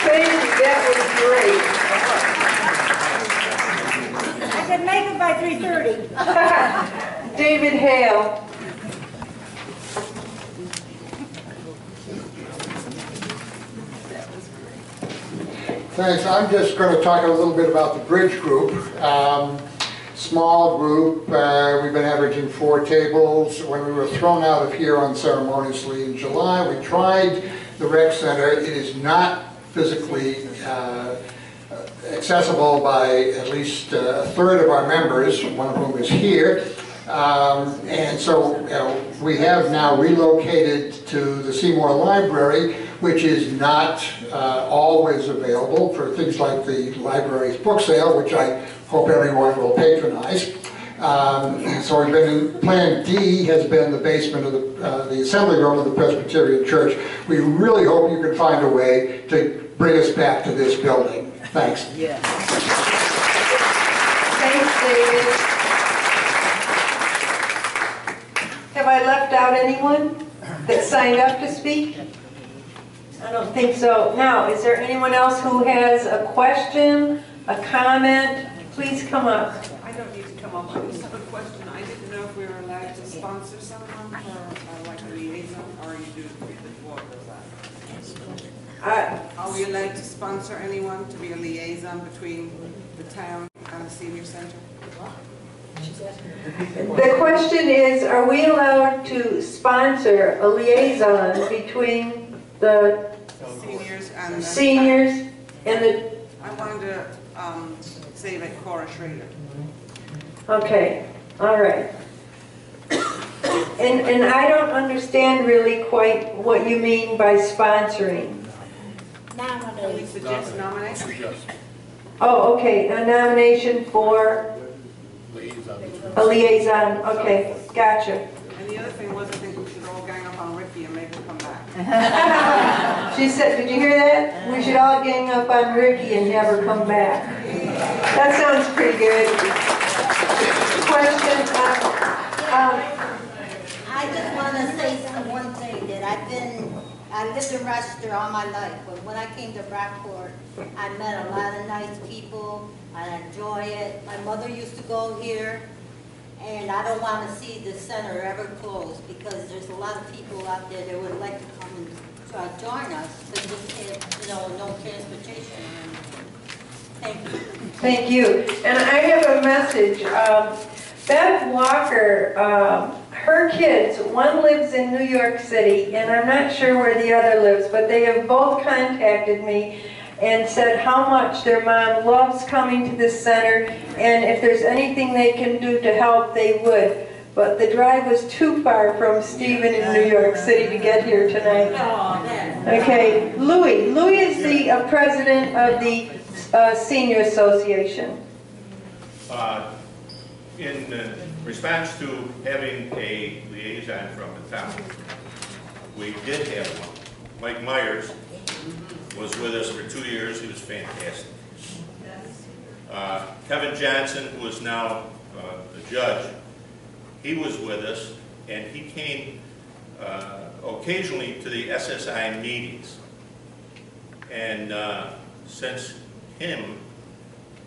Thank you, that was great.
I can make it by 3:30.
David Hale.
Thanks. I'm just going to talk a little bit about the Bridge Group. Um, Small group, uh, we've been averaging four tables. When we were thrown out of here unceremoniously in July, we tried the rec center. It is not physically uh, accessible by at least uh, a third of our members, one of whom is here. Um, And so you know, we have now relocated to the Seymour Library, which is not uh, always available for things like the library's book sale, which I hope everyone will patronize. Um, So we've been, in- Plan D has been the basement of the, uh, the assembly room of the Presbyterian Church. We really hope you can find a way to bring us back to this building. Thanks.
Thanks, David. Have I left out anyone that signed up to speak? I don't think so. Now, is there anyone else who has a question, a comment? Please come up.
I don't need to come up, I just have a question. I didn't know if we were allowed to sponsor someone for uh, like a liaison, or you do it with the board of that.
Uh,
Are we allowed to sponsor anyone to be a liaison between the town and the senior center?
The question is, are we allowed to sponsor a liaison between the
Seniors and. the-
seniors and the,
I wanted to, um, say about Cora Schrader.
okay, all right. And, and I don't understand really quite what you mean by sponsoring.
Can we suggest nominate?
Oh, okay, a nomination for a liaison, okay, gotcha.
And the other thing was, I think we should all gang up on Ricky and make him come back.
She said, did you hear that? We should all gang up on Ricky and her come back. That sounds pretty good. Question, uh, um,
I just want to say some one thing, that I've been, I lived in Rochester all my life, but when I came to Brockport, I met a lot of nice people, I enjoy it. My mother used to go here, and I don't want to see the center ever close, because there's a lot of people out there that would like to come and uh, join us, but just can't, you know, no transportation. Thank you.
Thank you. And I have a message. Um, Beth Walker, um, her kids, one lives in New York City, and I'm not sure where the other lives, but they have both contacted me and said how much their mom loves coming to this center, and if there's anything they can do to help, they would. But the drive was too far from Stephen in New York City to get here tonight. Okay, Louis. Louis is the uh, president of the uh, Senior Association.
Uh, In uh, response to having a liaison from the town, we did have one. Mike Myers was with us for two years, he was fantastic. Uh, Kevin Johnson, who is now uh, the judge, he was with us, and he came uh, occasionally to the SSI meetings. And uh, since him,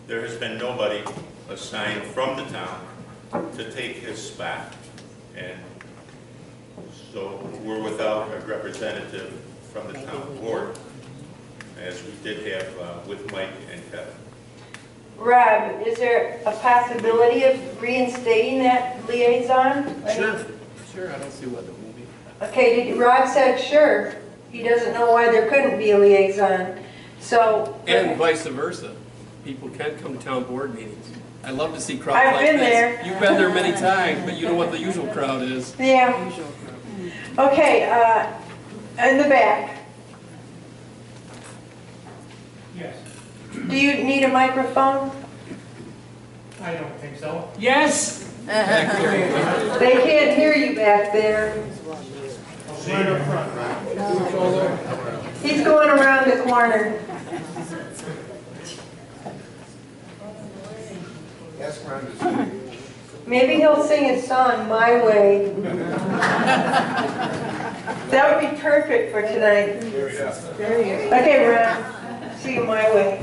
there has been nobody assigned from the town to take his spot. And so we're without a representative from the town board, as we did have uh, with Mike and Kevin.
Rob, is there a possibility of reinstating that liaison?
Sure, sure, I don't see what it will be.
Okay, did- Rob said sure. He doesn't know why there couldn't be a liaison. So.
And vice versa. People can come to town board meetings. I love to see crowds like
I've
this.
been there.
You've been there many times, but you know what the usual crowd is.
Yeah. Okay, uh, in the back. Do you need a microphone?
I don't think so.
Yes!
They can't hear you back there.
Right up front.
He's going around the corner. Maybe he'll sing his song, My Way. That would be perfect for tonight. Okay, Ron, see you my way.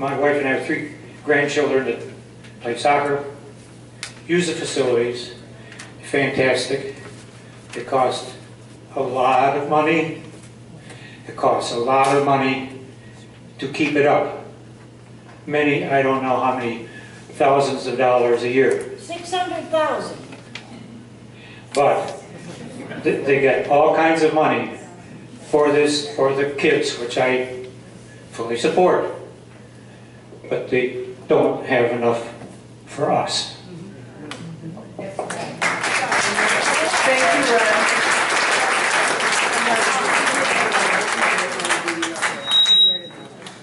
my wife and I have three grandchildren that play soccer, use the facilities, fantastic. It costs a lot of money. It costs a lot of money to keep it up. Many, I don't know how many thousands of dollars a year,
Six hundred thousand.
but they, they get all kinds of money for this, for the kids, which I fully support. But they don't have enough for us.
Thank you, Ron.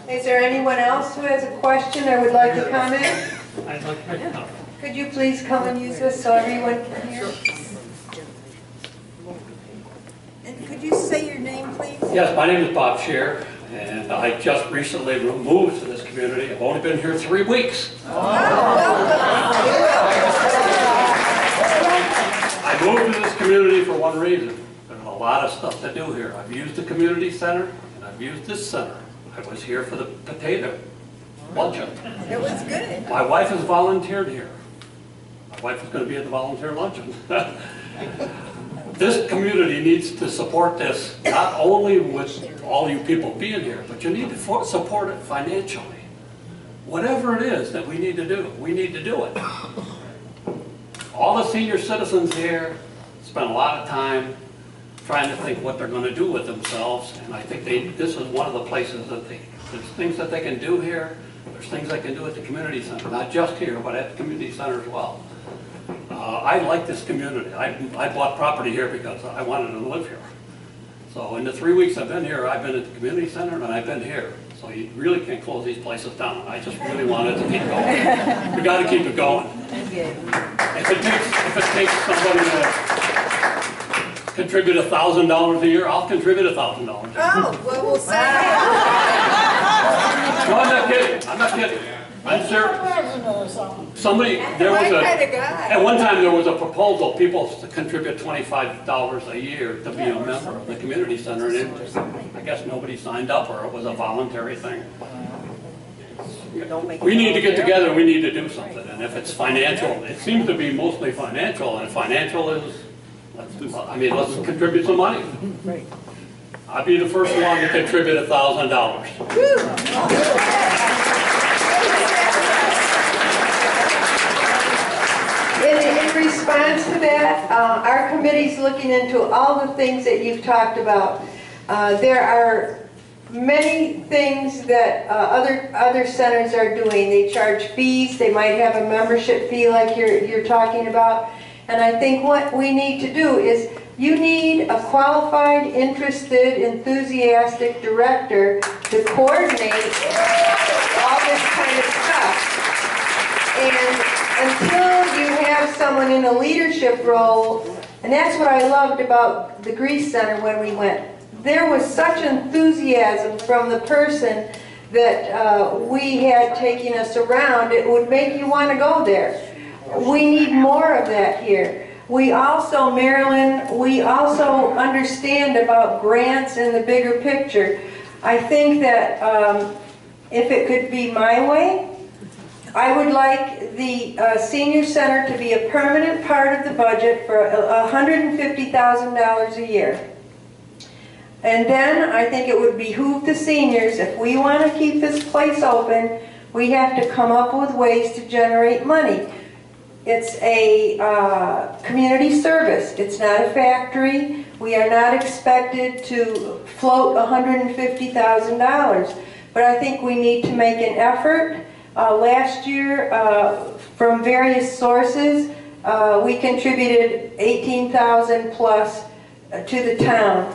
Is there anyone else who has a question or would like to comment?
I'd like to
Could you please come and use this so everyone can hear? And could you say your name, please?
Yes, my name is Bob Scher, and I just recently moved to this community. I've only been here three weeks. I moved to this community for one reason. There's a lot of stuff to do here. I've used the community center, and I've used this center. I was here for the potato luncheon.
It was good.
My wife has volunteered here. My wife is going to be at the volunteer luncheon. This community needs to support this, not only with all you people being here, but you need to support it financially. Whatever it is that we need to do, we need to do it. All the senior citizens here spend a lot of time trying to think what they're going to do with themselves, and I think they, this is one of the places that they, there's things that they can do here, there's things they can do at the community center, not just here, but at the community center as well. Uh, I like this community. I, I bought property here because I wanted to live here. So in the three weeks I've been here, I've been at the community center and I've been here. So you really can't close these places down. I just really wanted to keep going. We gotta keep it going. If it takes, if it takes somebody to contribute a thousand dollars a year, I'll contribute a thousand dollars.
Oh, well, we'll say.
No, I'm not kidding. I'm not kidding. I'm serious.
President or something.
Somebody, there was a,
kind of guy.
at one time, there was a proposal, people to contribute twenty-five dollars a year to be a member of the community center, and it, I guess nobody signed up, or it was a voluntary thing. We need to get together, we need to do something, and if it's financial, it seems to be mostly financial, and financial is, let's do, I mean, let's contribute some money. I'd be the first one to contribute a thousand dollars.
In, in response to that, uh, our committee's looking into all the things that you've talked about. Uh, There are many things that uh, other, other centers are doing. They charge fees, they might have a membership fee like you're, you're talking about. And I think what we need to do is, you need a qualified, interested, enthusiastic director to coordinate all this kind of stuff. And until someone in a leadership role, and that's what I loved about the Greece Center when we went. There was such enthusiasm from the person that uh, we had taking us around, it would make you want to go there. We need more of that here. We also, Marilyn, we also understand about grants and the bigger picture. I think that um, if it could be my way, I would like the uh, senior center to be a permanent part of the budget for $150,000 a year. And then I think it would behoove the seniors, if we want to keep this place open, we have to come up with ways to generate money. It's a uh, community service, it's not a factory. We are not expected to float $150,000. But I think we need to make an effort. Uh, Last year, uh, from various sources, uh, we contributed 18,000 plus uh, to the town.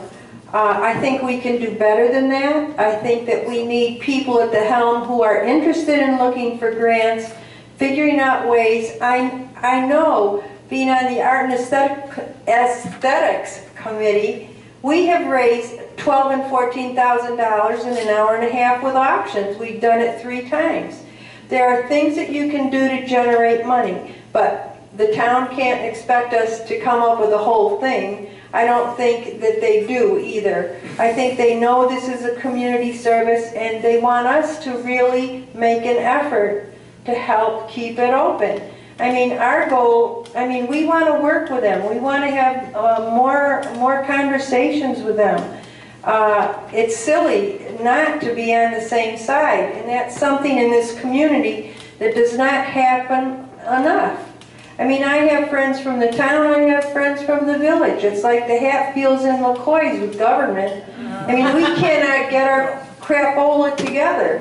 Uh, I think we can do better than that. I think that we need people at the helm who are interested in looking for grants, figuring out ways. I, I know, being on the Art and Aesthetic, Aesthetics Committee, we have raised twelve and fourteen thousand dollars in an hour and a half with auctions. We've done it three times. There are things that you can do to generate money, but the town can't expect us to come up with a whole thing. I don't think that they do either. I think they know this is a community service and they want us to really make an effort to help keep it open. I mean, our goal, I mean, we want to work with them. We want to have uh, more, more conversations with them. Uh, It's silly not to be on the same side, and that's something in this community that does not happen enough. I mean, I have friends from the town, I have friends from the village. It's like the Hatfields and McCoys with government. I mean, we cannot get our crapola together.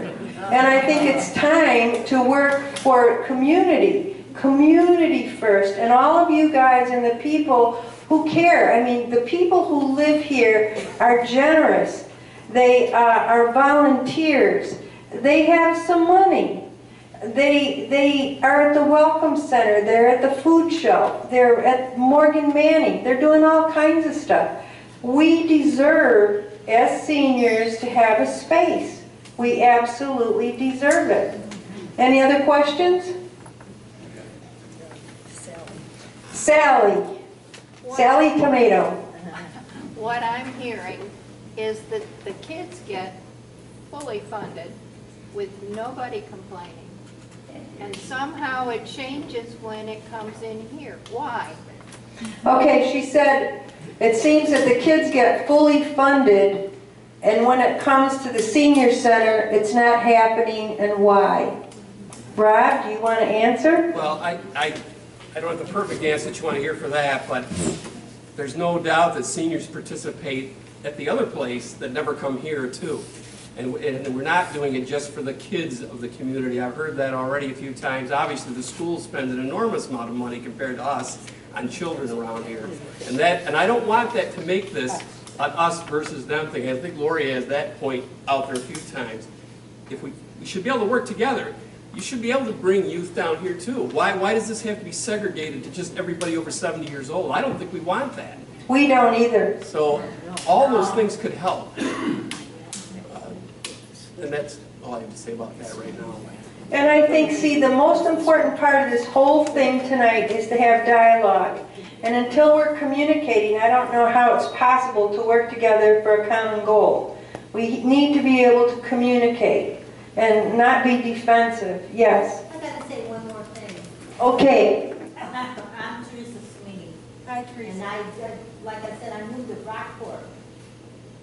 And I think it's time to work for community, community first. And all of you guys and the people who care, I mean, the people who live here are generous. They uh, are volunteers. They have some money. They, they are at the Welcome Center, they're at the food shelf, they're at Morgan Manning, they're doing all kinds of stuff. We deserve, as seniors, to have a space. We absolutely deserve it. Any other questions? Sally. Sally Tomato.
What I'm hearing is that the kids get fully funded with nobody complaining. And somehow it changes when it comes in here. Why?
Okay, she said, it seems that the kids get fully funded, and when it comes to the senior center, it's not happening, and why? Rob, do you want to answer?
Well, I, I, I don't have the perfect answer that you want to hear for that, but there's no doubt that seniors participate at the other place that never come here too. And, and we're not doing it just for the kids of the community. I've heard that already a few times. Obviously, the schools spend an enormous amount of money compared to us on children around here. And that, and I don't want that to make this an us versus them thing. I think Lori has that point out there a few times. If we, we should be able to work together. You should be able to bring youth down here too. Why, why does this have to be segregated to just everybody over 70 years old? I don't think we want that.
We don't either.
So all those things could help. Uh, And that's all I have to say about that right now.
And I think, see, the most important part of this whole thing tonight is to have dialogue. And until we're communicating, I don't know how it's possible to work together for a common goal. We need to be able to communicate and not be defensive. Yes.
I gotta say one more thing.
Okay.
I'm Teresa Sweeney.
Hi, Teresa.
And I, like I said, I moved to Brockport.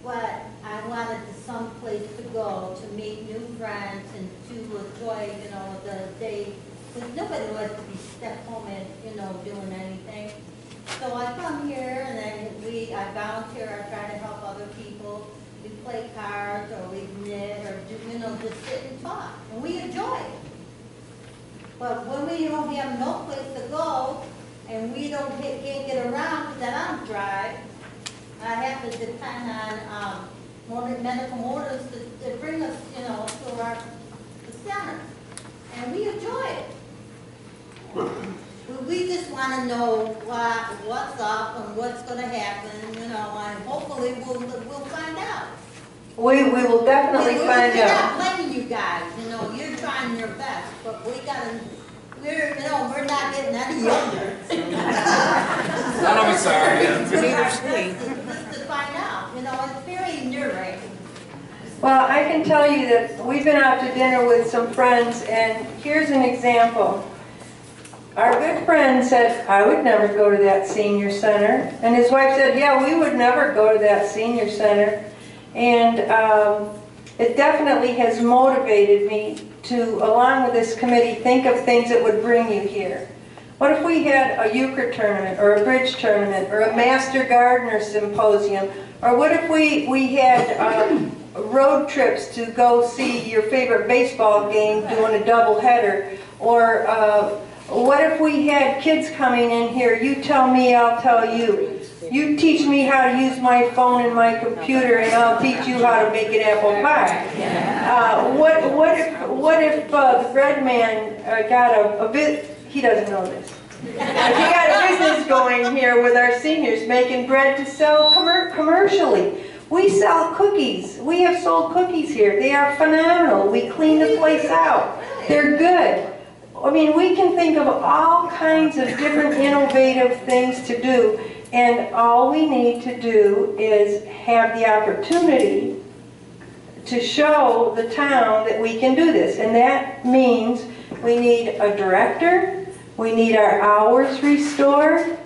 But I wanted some place to go to meet new friends and to enjoy, you know, the day. Because nobody wants to be stuck home and, you know, doing anything. So I come here and then we, I volunteer, I try to help other people. We play cards or we knit or do, you know, just sit and talk. And we enjoy it. But when we don't have no place to go, and we don't get, can't get around, then I'm drive, I have to depend on, um, medical motors to, to bring us, you know, to our, center. And we enjoy it. We, we just wanna know what, what's up and what's gonna happen, you know, and hopefully we'll, we'll find out.
We, we will definitely
We- we-
find
We're
out.
not blaming you guys, you know, you're trying your best, but we gotta, we're, you know, we're not getting any younger.
None of us are, yeah.
Just to- just to find out, you know, it's very nerve-wracking.
Well, I can tell you that we've been out to dinner with some friends, and here's an example. Our good friend said, I would never go to that senior center. And his wife said, yeah, we would never go to that senior center. And um, it definitely has motivated me to, along with this committee, think of things that would bring you here. What if we had a euchre tournament, or a bridge tournament, or a master gardener symposium? Or what if we, we had um, road trips to go see your favorite baseball game doing a doubleheader? Or uh, what if we had kids coming in here, you tell me, I'll tell you. You teach me how to use my phone and my computer, and I'll teach you how to make an apple pie. Uh, What, what if, what if uh, the bread man uh, got a, a bit, he doesn't know this. If he got a business going here with our seniors, making bread to sell commer- commercially. We sell cookies. We have sold cookies here. They are phenomenal. We clean the place out. They're good. I mean, we can think of all kinds of different innovative things to do, and all we need to do is have the opportunity to show the town that we can do this. And that means we need a director, we need our hours restored,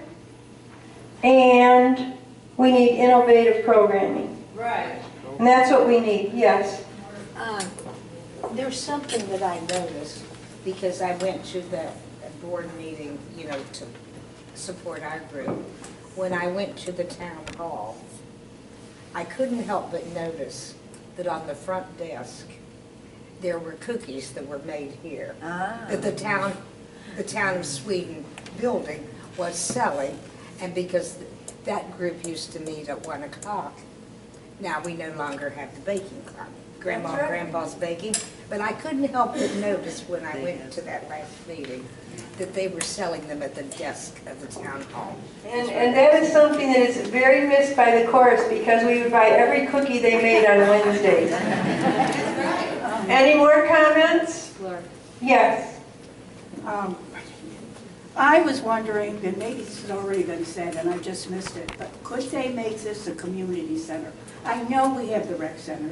and we need innovative programming.
Right.
And that's what we need, yes.
Um, There's something that I noticed, because I went to the board meeting, you know, to support our group. When I went to the town hall, I couldn't help but notice that on the front desk, there were cookies that were made here. Ah. That the town, the town of Sweden building was selling, and because that group used to meet at one o'clock, now we no longer have the baking club. Grandma and
right.
Grandpa's baking, but I couldn't help but notice when I went to that last meeting that they were selling them at the desk of the town hall.
And, and that is something that is very missed by the chorus because we would buy every cookie they made on Wednesdays. Any more comments? Yes.
Um, I was wondering, and maybe this has already been said and I just missed it, but could they make this a community center? I know we have the rec center,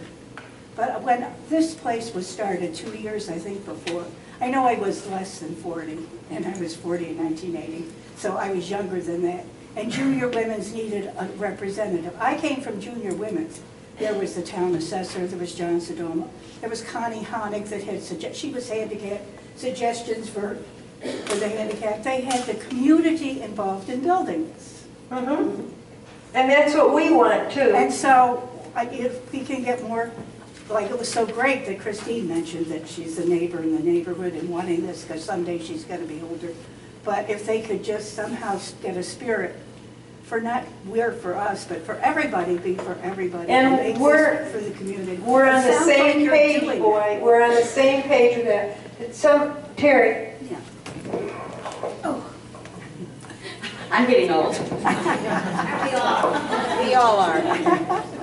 but when this place was started, two years, I think, before, I know I was less than 40, and I was 40 in 1980, so I was younger than that. And junior women's needed a representative. I came from junior women's. There was the town assessor, there was John Sodoma, there was Connie Honig that had, sugge- she was handicapped, suggestions for, for the handicapped. They had the community involved in building this.
Mhm. And that's what we want too.
And so, I- if we can get more, like, it was so great that Christine mentioned that she's a neighbor in the neighborhood and wanting this, because someday she's gonna be older. But if they could just somehow get a spirit for not, we're for us, but for everybody, be for everybody.
And
make this
we're-
For the community.
We're on the
sounds like
same page,
doing
boy. We're on the same page with that. It's Some, Terry, Yeah. Oh.
I'm getting old.
We all are.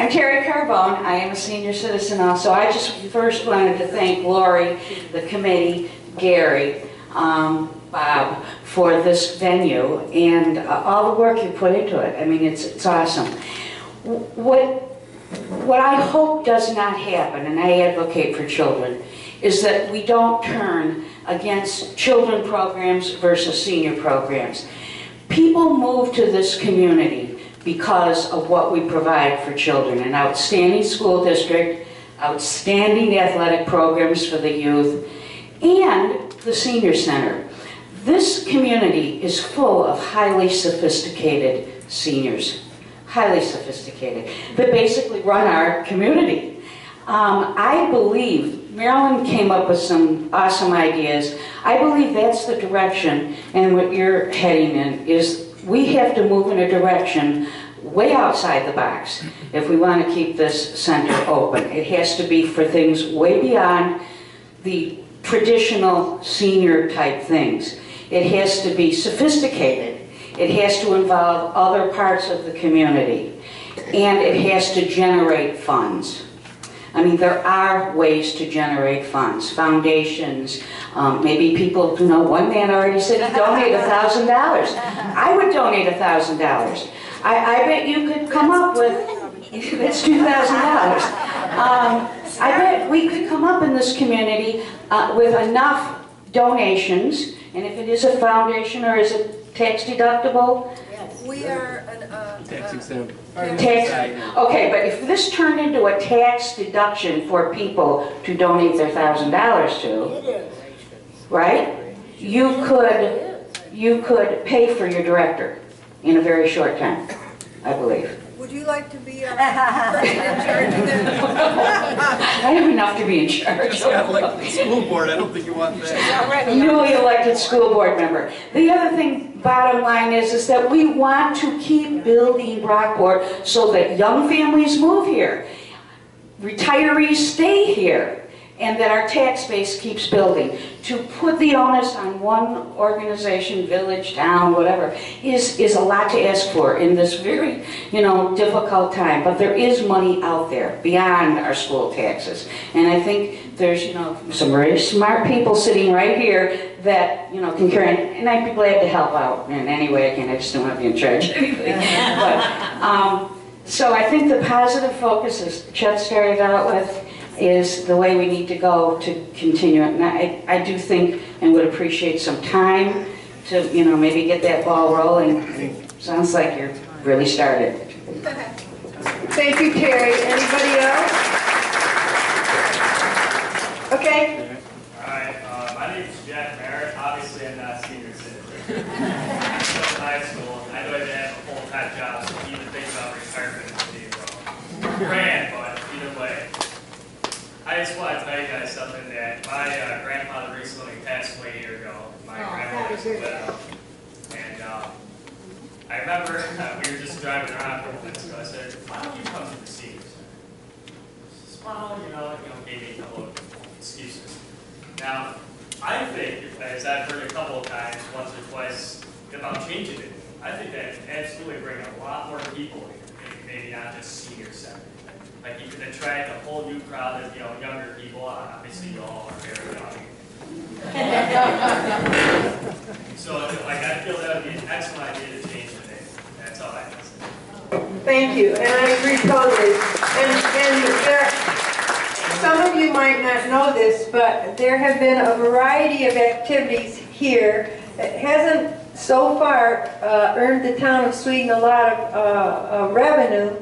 I'm Terry Carbone. I am a senior citizen also. I just first wanted to thank Lori, the committee, Gary, um, Bob, for this venue and uh, all the work you put into it. I mean, it's, it's awesome. What, what I hope does not happen, and I advocate for children, is that we don't turn against children programs versus senior programs. People move to this community because of what we provide for children, an outstanding school district, outstanding athletic programs for the youth, and the senior center. This community is full of highly sophisticated seniors, highly sophisticated, that basically run our community. Um, I believe, Marilyn came up with some awesome ideas. I believe that's the direction, and what you're heading in is we have to move in a direction way outside the box if we want to keep this center open. It has to be for things way beyond the traditional senior type things. It has to be sophisticated. It has to involve other parts of the community. And it has to generate funds. I mean, there are ways to generate funds, foundations, um, maybe people, you know, one man already said donate a thousand dollars. I would donate a thousand dollars. I, I bet you could come up with, that's two thousand dollars. Um, I bet we could come up in this community uh, with enough donations, and if it is a foundation or is it tax deductible,
we are.
Tax exempt.
Tax, okay, but if this turned into a tax deduction for people to donate their thousand dollars to, right? You could, you could pay for your director in a very short time, I believe.
Would you like to be our uh, person in charge of this?
I have enough to be in charge.
Just got elected to the school board, I don't think you want that.
Newly elected school board member. The other thing, bottom line is, is that we want to keep building Brockport so that young families move here. Retirees stay here. And that our tax base keeps building. To put the onus on one organization, village, town, whatever, is, is a lot to ask for in this very, you know, difficult time. But there is money out there beyond our school taxes. And I think there's, you know, some very smart people sitting right here that, you know, can carry, and I'd be glad to help out in any way I can. I just don't want to be in charge of anything. But, um, so I think the positive focus, as Chet started out with, is the way we need to go to continue it. And I, I do think and would appreciate some time to, you know, maybe get that ball rolling. Sounds like you're really started.
Thank you, Terry. Anybody else? Okay,
Alright, uh, my name is Jack Merritt. Obviously, I'm not a senior citizen. I'm still in high school. I know I didn't have a full-time job, so even thinking about retirement would be well, grand, but either way. I just want to tell you guys something that my uh, grandfather recently passed away a year ago. My grandmother was a widow. And uh, I remember uh, we were just driving around a couple minutes ago. I said, why don't you come to the senior center? She said, well, you know, you know, gave me a couple of excuses. Now, I think, as I've heard a couple of times, once or twice, about changing it, I think that absolutely bring a lot more people here, maybe maybe not just senior center. Like you could attract a whole new crowd of, you know, younger people, obviously you all are very young. So, like, I feel that would be an excellent idea to change the name, that's all I have to say.
thank you, and I agree totally. And, and there, some of you might not know this, but there have been a variety of activities here that hasn't so far uh, earned the town of Sweden a lot of uh, uh, revenue,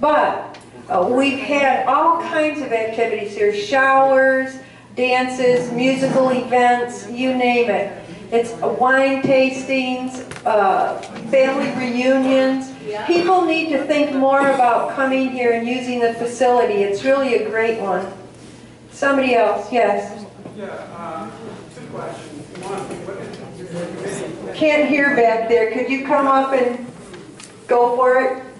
but uh, we've had all kinds of activities here, showers, dances, musical events, you name it. It's wine tastings, uh, family reunions. People need to think more about coming here and using the facility. It's really a great one. Somebody else, yes.
Yeah, uh, two questions. One, what,
Can't hear back there. Could you come up and go for it?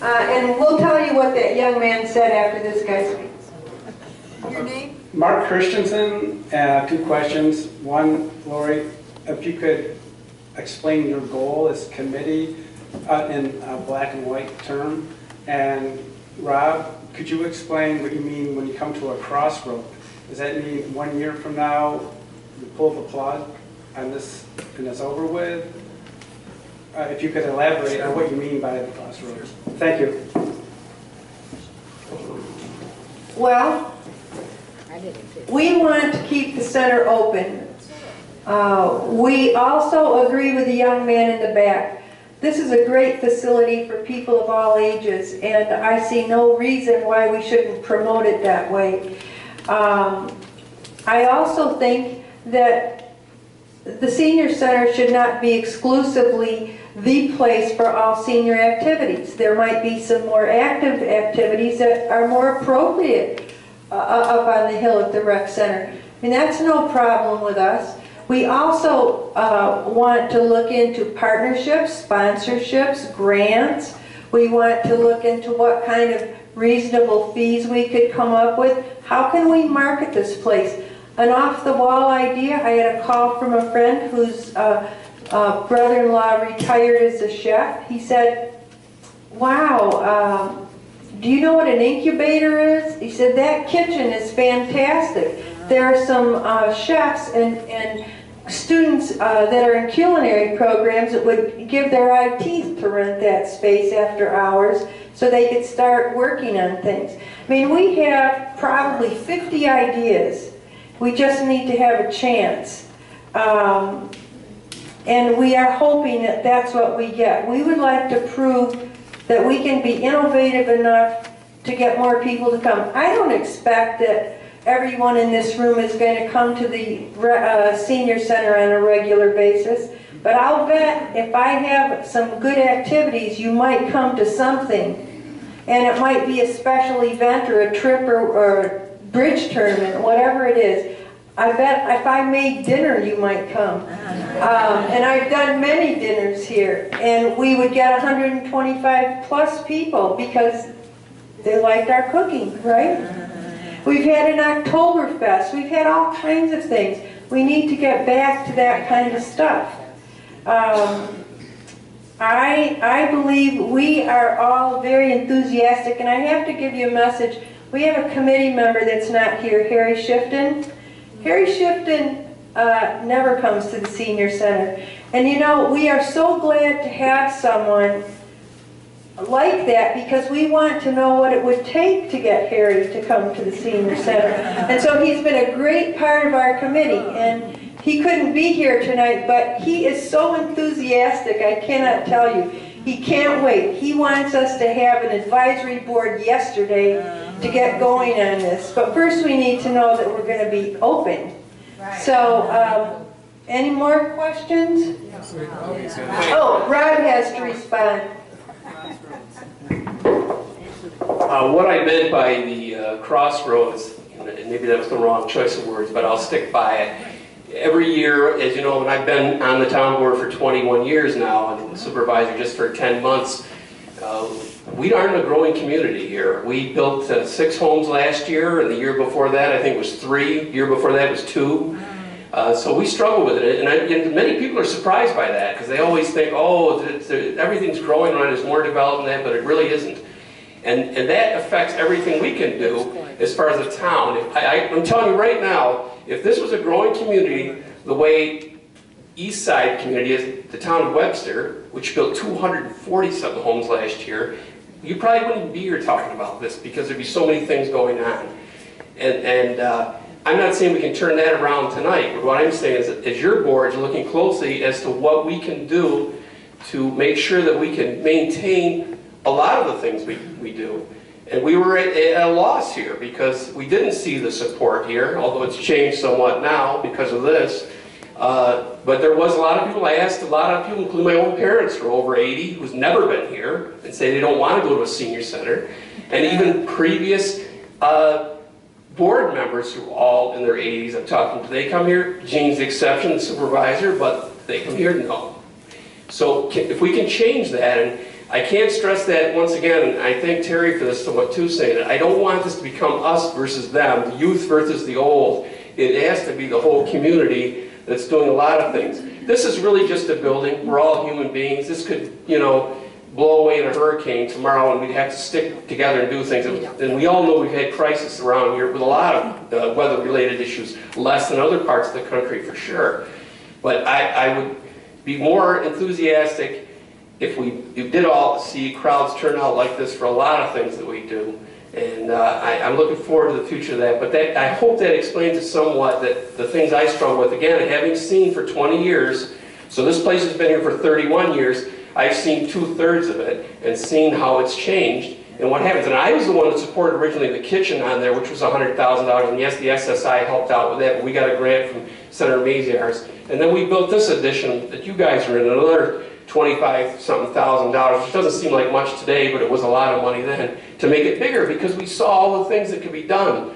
Uh, and we'll tell you what that young man said after this guy speaks. Your name?
Mark Christensen, uh, two questions. One, Lori, if you could explain your goal as committee uh, in a black and white term. And Rob, could you explain what you mean when you come to a crossroad? Does that mean one year from now, you pull the plug on this and it's over with? Uh, If you could elaborate on what you mean by the crossroads. Thank you.
Well, we want to keep the center open. Uh, We also agree with the young man in the back. This is a great facility for people of all ages, and I see no reason why we shouldn't promote it that way. Um, I also think that the senior center should not be exclusively the place for all senior activities. There might be some more active activities that are more appropriate uh, up on the hill at the rec center. Mean, that's no problem with us. We also uh, want to look into partnerships, sponsorships, grants. We want to look into what kind of reasonable fees we could come up with. How can we market this place? An off-the-wall idea, I had a call from a friend who's uh, uh, brother-in-law retired as a chef. He said, wow, um, do you know what an incubator is? He said, that kitchen is fantastic. There are some uh, chefs and, and students uh, that are in culinary programs that would give their eye teeth to rent that space after hours so they could start working on things. I mean, we have probably 50 ideas. We just need to have a chance. Um, and we are hoping that that's what we get. We would like to prove that we can be innovative enough to get more people to come. I don't expect that everyone in this room is going to come to the uh, senior center on a regular basis, but I'll bet if I have some good activities, you might come to something. And it might be a special event or a trip or, or a bridge tournament, whatever it is. I bet if I made dinner, you might come. Um, and I've done many dinners here, and we would get 125 plus people because they liked our cooking, right? We've had an Oktoberfest, we've had all kinds of things. We need to get back to that kind of stuff. Um, I, I believe we are all very enthusiastic, and I have to give you a message. We have a committee member that's not here, Harry Shifton. Harry Shipton uh, never comes to the senior center. And you know, we are so glad to have someone like that because we want to know what it would take to get Harry to come to the senior center. And so he's been a great part of our committee. And he couldn't be here tonight, but he is so enthusiastic, I cannot tell you. He can't wait. He wants us to have an advisory board yesterday to get going on this. But first we need to know that we're going to be open. So, um, any more questions? Oh, Rob has to respond.
Uh, what I meant by the uh, crossroads, and maybe that was the wrong choice of words, but I'll stick by it. Every year, as you know, and I've been on the town board for 21 years now, and supervisor just for 10 months, uh, we aren't a growing community here. We built uh, six homes last year, and the year before that, I think it was three. The year before that was two. Uh, so we struggle with it, and, I, and many people are surprised by that because they always think, oh, it's, it's, everything's growing around, there's more development than that, but it really isn't. And, and that affects everything we can do as far as a town. If, I, I'm telling you right now, if this was a growing community, the way East Side community is, the town of Webster, which built 240 something homes last year, you probably wouldn't be here talking about this because there'd be so many things going on. And, and uh, I'm not saying we can turn that around tonight, but what I'm saying is as your board is looking closely as to what we can do to make sure that we can maintain a lot of the things we, we do. And we were at, a loss here because we didn't see the support here, although it's changed somewhat now because of this. Uh, but there was a lot of people, I asked a lot of people, including my own parents who are over 80, who's never been here, and say they don't want to go to a senior center. And even previous uh, board members who are all in their 80s, I'm talking to, they come here, Gene's the exception, the supervisor, but they come here, no. So if we can change that, and I can't stress that once again, I thank Terry for this somewhat too, saying it. I don't want this to become us versus them, the youth versus the old. It has to be the whole community that's doing a lot of things. This is really just a building. We're all human beings. This could, you know, blow away in a hurricane tomorrow and we'd have to stick together and do things. And we all know we've had crisis around here with a lot of uh, weather-related issues, less than other parts of the country for sure. But I, I would be more enthusiastic if we did all see crowds turn out like this for a lot of things that we do. And uh, I, I'm looking forward to the future of that. But that, I hope that explains it somewhat that the things I struggle with, again, having seen for 20 years, so this place has been here for 31 years, I've seen two-thirds of it and seen how it's changed and what happens. And I was the one that supported originally the kitchen on there, which was $100,000. And yes, the SSI helped out with that, but we got a grant from Senator Maziarz. And then we built this addition that you guys are in, another 25 something thousand dollars, which doesn't seem like much today, but it was a lot of money then, to make it bigger because we saw all the things that could be done.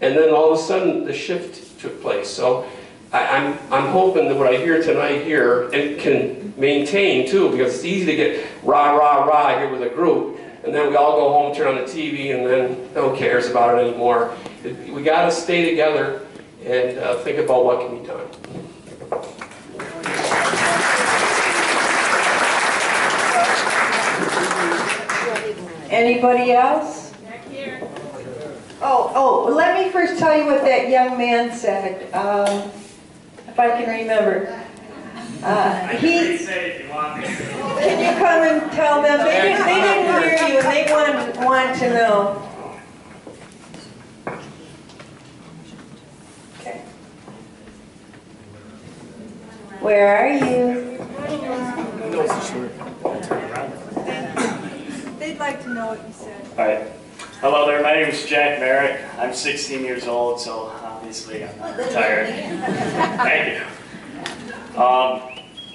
And then all of a sudden, the shift took place. So I, I'm, I'm hoping that what I hear tonight here, and can maintain too, because it's easy to get rah, rah, rah here with a group, and then we all go home, turn on the TV, and then no one cares about it anymore. It, we got to stay together and uh, think about what can be done.
Anybody else? Oh, oh, let me first tell you what that young man said, um, if I can remember. Uh, he, can you come and tell them? They didn't, they didn't hear you and they want, want to know. Okay. Where are you?
Like to know what you said.
Hi. Hello there, my name is Jack Merrick. I'm 16 years old, so obviously I'm not retired. Thank you. Um,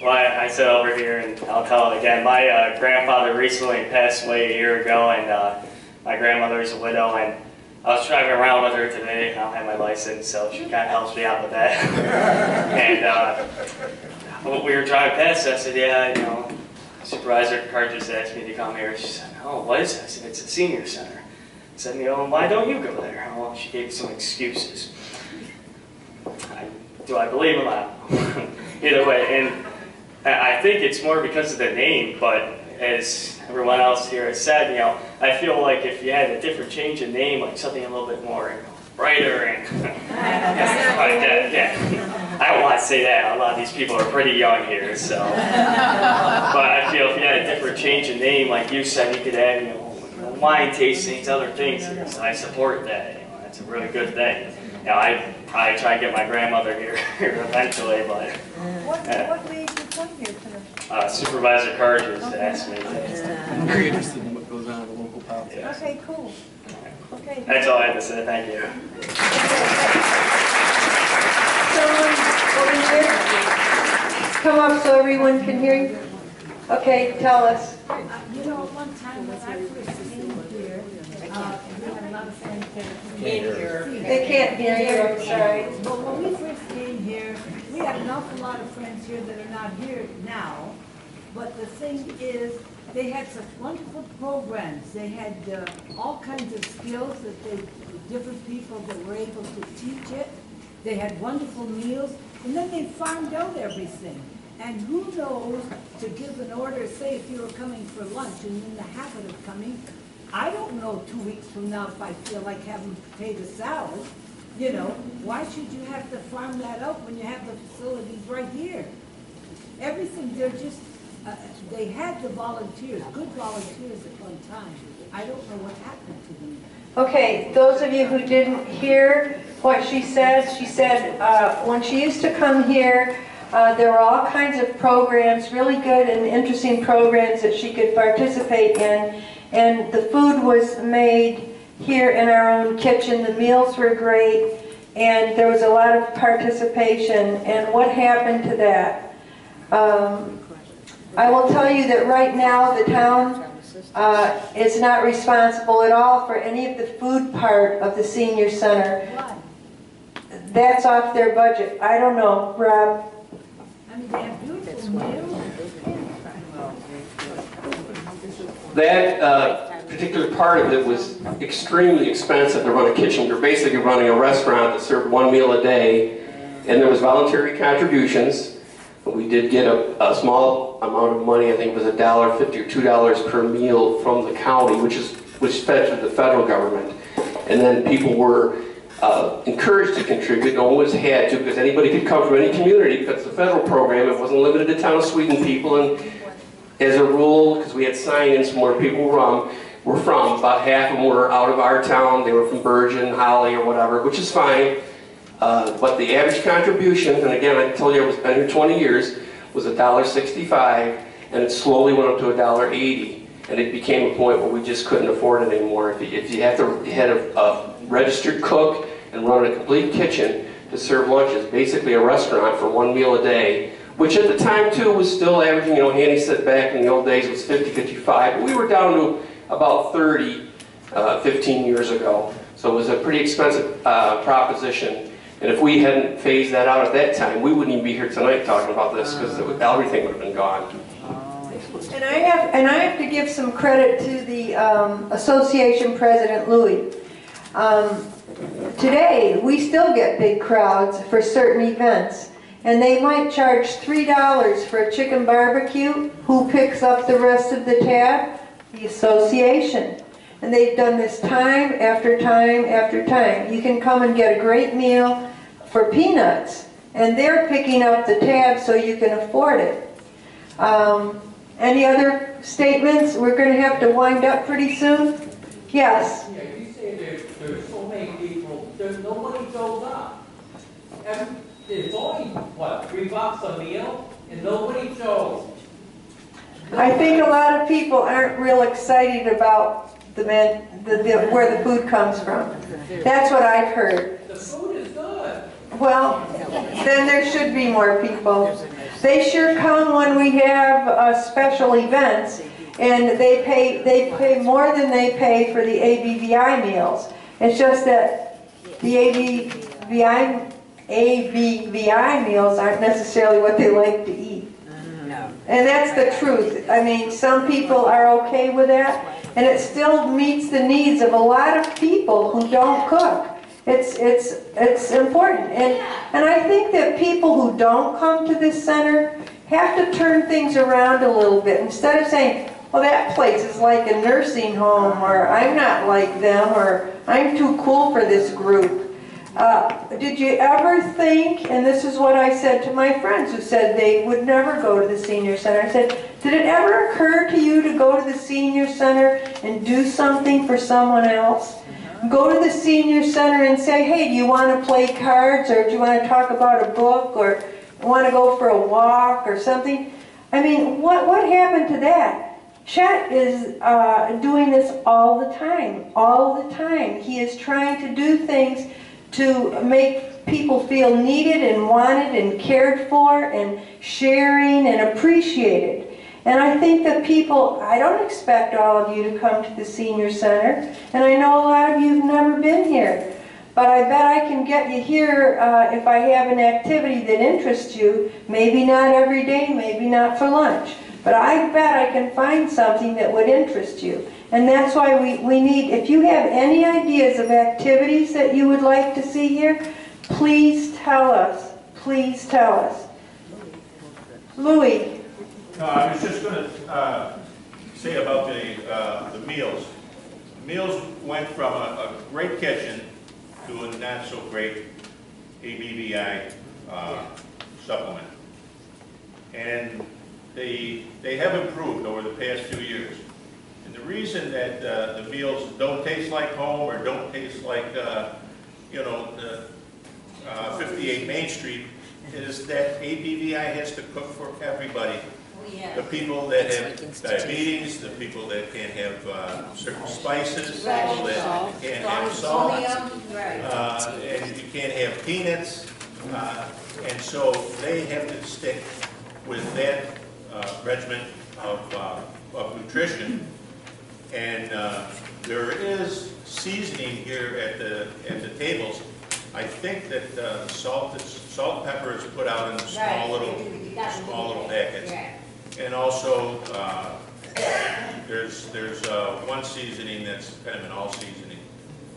well, I, I sit over here and I'll tell it again. My uh, grandfather recently passed away a year ago, and uh, my grandmother is a widow, and I was driving around with her today. I don't have my license, so she kind of helps me out with that. and uh, we were driving past, I said, yeah, you know, Supervisor Carr just asked me to come here. She said, oh, what is it? I said, it's a senior center. said, you know, why don't you go there? Well, she gave some excuses. I, do I believe them? I. Either way, and I I think it's more because of the name, but as everyone else here has said, you know, I feel like if you had a different change in name, like something a little bit more brighter and like that, yeah. I don't want to say that. A lot of these people are pretty young here, so. But I feel if you had a different change in name, like you said, you could add, you know, wine tastings, other things here. So I support that. You know, that's a really good thing. You know, I probably try to get my grandmother here eventually, but
What,
Yeah.
what made you come here tonight?
uh, Supervisor Carr just asked me. to-
I'm
very interested in what goes on in the local politics.
Okay, cool. Okay.
That's all I have to say. Thank you.
Here? Come up so everyone can hear you. Okay, tell us.
You know, one time when I first came here, uh, we had a lot of
hear. They can't hear you, I'm sorry.
But when we first came here, we had an awful lot of friends here that are not here now. But the thing is, they had such wonderful programs. They had uh, all kinds of skills that they, different people that were able to teach it. They had wonderful meals, and then they farmed out everything. And who knows to give an order, say if you were coming for lunch and in the habit of coming, I don't know two weeks from now if I feel like having potato salad. You know, why should you have to farm that out when you have the facilities right here? Everything, they're just, uh, they had the volunteers, good volunteers at one time. I don't know what happened to them.
Okay, those of you who didn't hear what she said, she said uh, when she used to come here, uh, there were all kinds of programs, really good and interesting programs that she could participate in. And the food was made here in our own kitchen. The meals were great. And there was a lot of participation. And what happened to that? Um, I will tell you that right now the town uh, is not responsible at all for any of the food part of the senior center. That's off their budget. I don't know, Rob.
I mean.
That uh, particular part of it was extremely expensive to run a kitchen. You're basically running a restaurant that served one meal a day, and there was voluntary contributions. We did get a, a small amount of money, I think it was a dollar fifty or two dollars per meal from the county, which is, which fed to the federal government. And then people were uh, encouraged to contribute, one was had to, because anybody could come from any community, because the federal program, it wasn't limited to town of Sweden people, and as a rule, because we had sign-ins from where people were from, were from, about half of them were out of our town, they were from Bergen, Holley, or whatever, which is fine. Uh, But the average contribution, and again, I told you I was here 20 years, was $1.65, and it slowly went up to $1.80. And it became a point where we just couldn't afford it anymore. If you, if you have to, had a, a registered cook and run a complete kitchen to serve lunches, basically a restaurant for one meal a day, which at the time too was still averaging, you know, Hanny said back in the old days was 50, 55, but we were down to about 30 uh, 15 years ago. So it was a pretty expensive uh, proposition. And if we hadn't phased that out at that time, we wouldn't even be here tonight talking about this because everything would have been gone.
And I have, and I have to give some credit to the um, association president, Louis. Um, Today, we still get big crowds for certain events, and they might charge $3 for a chicken barbecue. Who picks up the rest of the tab? The association. And they've done this time after time after time. You can come and get a great meal for peanuts, and they're picking up the tab so you can afford it. Um, Any other statements? We're going to have to wind up pretty soon? Yes?
Yeah, you say there, there's so many people, there's nobody shows up. Every, it's only, what, three bucks a meal, and nobody shows.
I think a lot of people aren't real excited about the the, the, where the food comes from. That's what I've heard.
The food is good.
Well, then there should be more people. They sure come when we have uh, special events, and they pay, they pay more than they pay for the ABVI meals. It's just that the ABVI, ABVI meals aren't necessarily what they like to eat. And that's the truth. I mean, some people are okay with that, and it still meets the needs of a lot of people who don't cook. It's, it's, it's important, and, and I think that people who don't come to this center have to turn things around a little bit. Instead of saying, well, that place is like a nursing home, or I'm not like them, or I'm too cool for this group. Uh, Did you ever think, and this is what I said to my friends who said they would never go to the senior center, I said, did it ever occur to you to go to the senior center and do something for someone else? Go to the senior center and say, hey, do you want to play cards, or do you want to talk about a book, or want to go for a walk, or something? I mean, what, what happened to that? Chet is uh, doing this all the time, all the time. He is trying to do things to make people feel needed and wanted and cared for and sharing and appreciated. And I think that people, I don't expect all of you to come to the senior center, and I know a lot of you have never been here. But I bet I can get you here uh, if I have an activity that interests you, maybe not every day, maybe not for lunch. But I bet I can find something that would interest you. And that's why we, we need, if you have any ideas of activities that you would like to see here, please tell us. Please tell us. Louis,
No, I was just gonna, uh, say about the, uh, the meals. Meals went from a, a great kitchen to a not so great ABVI, uh, supplement. And they, they have improved over the past few years. And the reason that, uh, the meals don't taste like home or don't taste like, uh, you know, the, uh, 58 Main Street is that ABVI has to cook for everybody. The people that have diabetes, the people that can't have uh, certain spices, people that can't have salt, uh, and you can't have peanuts. uh, And so they have to stick with that uh, regimen of, uh, of nutrition. And uh, there is seasoning here at the, at the tables. I think that uh, salt, is- salt and pepper is put out in small little, small little packets. And also, uh, there's, there's uh, one seasoning that's kind of an all seasoning,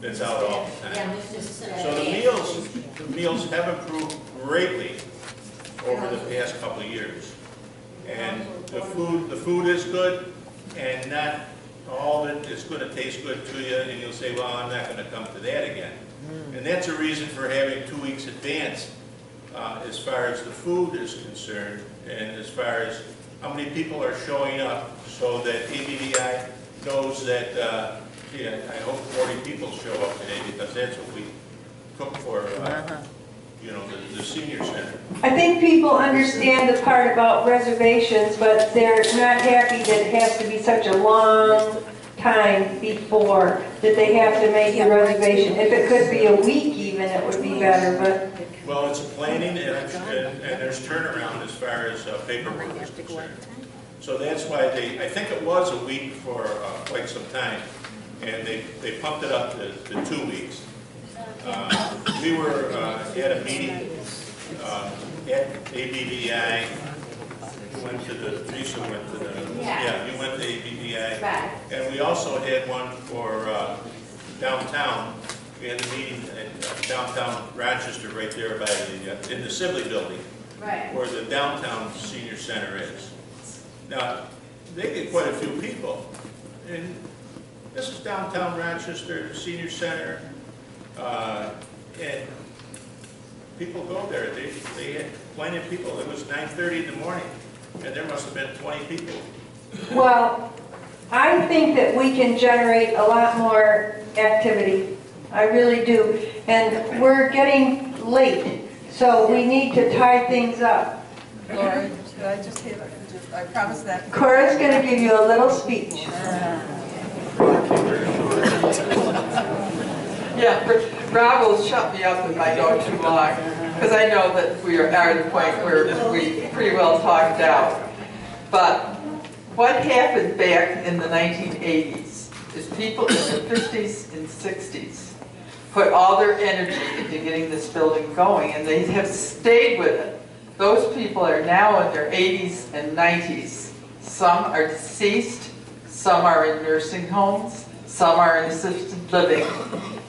that's out all the time. So the meals, the meals have improved greatly over the past couple of years. And the food, the food is good, and not all of it is gonna taste good to you, and you'll say, well, I'm not gonna come to that again. And that's a reason for having two weeks advance, uh, as far as the food is concerned, and as far as how many people are showing up, so that ABVI knows that, uh, yeah, I hope forty people show up today, because that's what we cook for, uh, you know, the, the senior center.
I think people understand the part about reservations, but they're not happy that it has to be such a long time before that they have to make a reservation. If it could be a week even, it would be better, but
Well, it's planning and, and and there's turnaround as far as uh, paperwork is concerned. So that's why they, I think it was a week for uh, quite some time, and they, they pumped it up to, to two weeks. Uh, We were uh, at a meeting uh, at ABVI, You went to the, Teresa went to the,
Yeah.
yeah, you went to ABVI.
Right.
And we also had one for uh, downtown. We had a meeting at downtown Rochester, right there by the, uh, in the Sibley Building,
Right.
where the downtown senior center is. Now, they get quite a few people. And this is downtown Rochester Senior Center. uh, And people go there. They, they had plenty of people. It was 9:30 in the morning, and there must have been 20 people.
Well, I think that we can generate a lot more activity. I really do. And we're getting late, so we need to tie things up.
Lori, should I just have, just, I promise that.
Cora's going to give you a little speech.
Yeah, but Rob will shut me up if I go too long, because I know that we are at a point where we pretty well talked out. But what happened back in the 1980s is people in the 50s and 60s put all their energy into getting this building going, and they have stayed with it. Those people are now in their 80s and 90s. Some are deceased,
some are in nursing homes, some are in assisted living,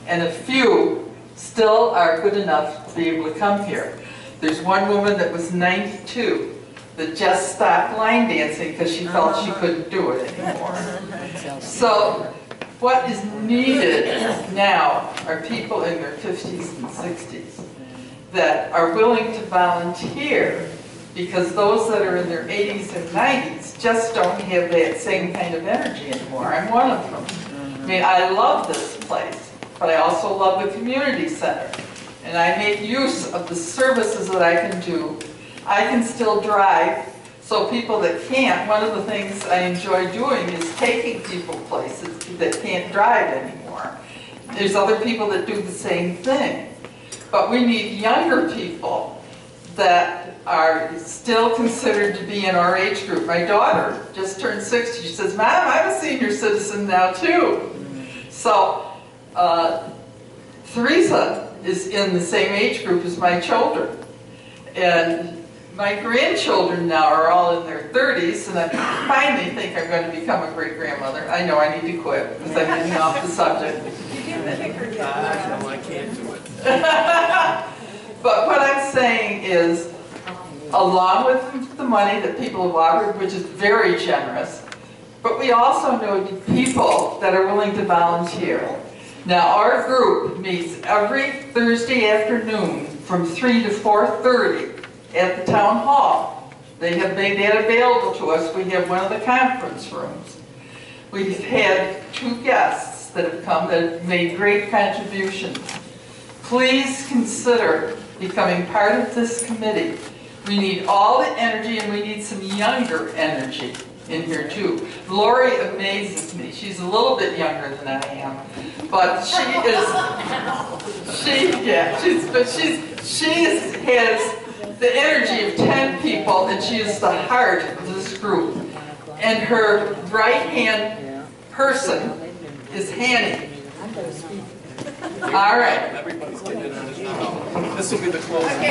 and a few still are good enough to be able to come here. There's one woman that was 92 that just stopped line dancing because she felt she couldn't do it anymore. So what is needed now are people in their 50s and 60s that are willing to volunteer because those that are in their 80s and 90s just don't have that same kind of energy anymore. I'm one of them. I mean, I love this place, but I also love the community center. And I make use of the services that I can do. I can still drive, so people that can't, one of the things I enjoy doing is taking people places that can't drive anymore. There's other people that do the same thing. But we need younger people that are still considered to be in our age group. My daughter just turned 60. She says, Mom, I'm a senior citizen now too. So uh, Teresa is in the same age group as my children. And my grandchildren now are all in their 30s, and I finally think I'm going to become a great-grandmother. I know I need to quit because I'm getting off the subject.
Ah, no, I can't do it.
But what I'm saying is, along with the money that people have offered, which is very generous, but we also need people that are willing to volunteer. Now, our group meets every Thursday afternoon from 3 to 4:30 at the town hall. They have made that available to us. We have one of the conference rooms. We've had two guests that have come that have made great contributions. Please consider becoming part of this committee. We need all the energy and we need some younger energy in here too. Lori amazes me. She's a little bit younger than I am, but she is, she, yeah, she's, but she's, she has the energy of 10 people and she is the heart of this group. And her right-hand person is Hanny. All right.
Everybody's getting in on this now. This will be the closing.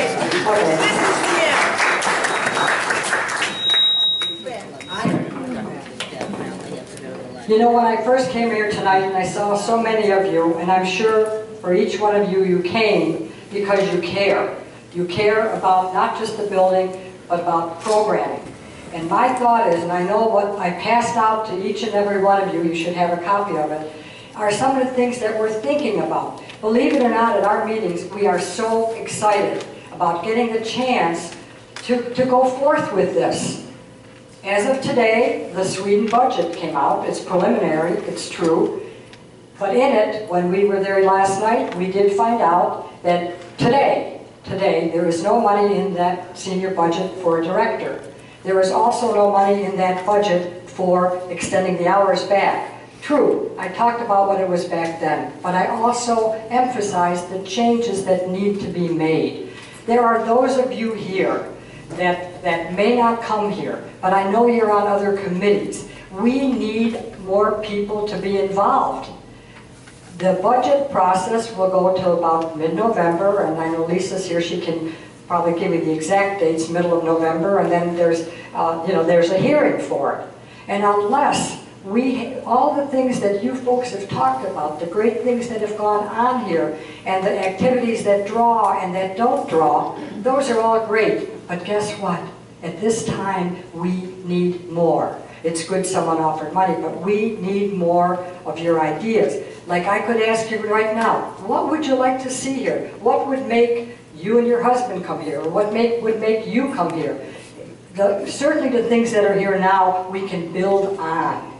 You know, when I first came here tonight and I saw so many of you, and I'm sure for each one of you, you came because you care. You care about not just the building, but about programming. And my thought is, and I know what I passed out to each and every one of you, you should have a copy of it, are some of the things that we're thinking about. Believe it or not, at our meetings, we are so excited about getting the chance to, to go forth with this. As of today, the Sweden budget came out. It's preliminary, it's true. But in it, when we were there last night, we did find out that today, today, there is no money in that senior budget for a director. There is also no money in that budget for extending the hours back. True, I talked about what it was back then, but I also emphasized the changes that need to be made. There are those of you here that, that may not come here, but I know you're on other committees. We need more people to be involved. The budget process will go till about mid-November, and I know Lisa's here, she can probably give me the exact dates, middle of November, and then there's, uh, you know, there's a hearing for it. And unless we, all the things that you folks have talked about, the great things that have gone on here, and the activities that draw and that don't draw, those are all great. But guess what? At this time, we need more. It's good someone offered money, but we need more of your ideas. Like I could ask you right now, what would you like to see here? What would make you and your husband come here? Or what make, would make you come here? The, certainly the things that are here now, we can build on.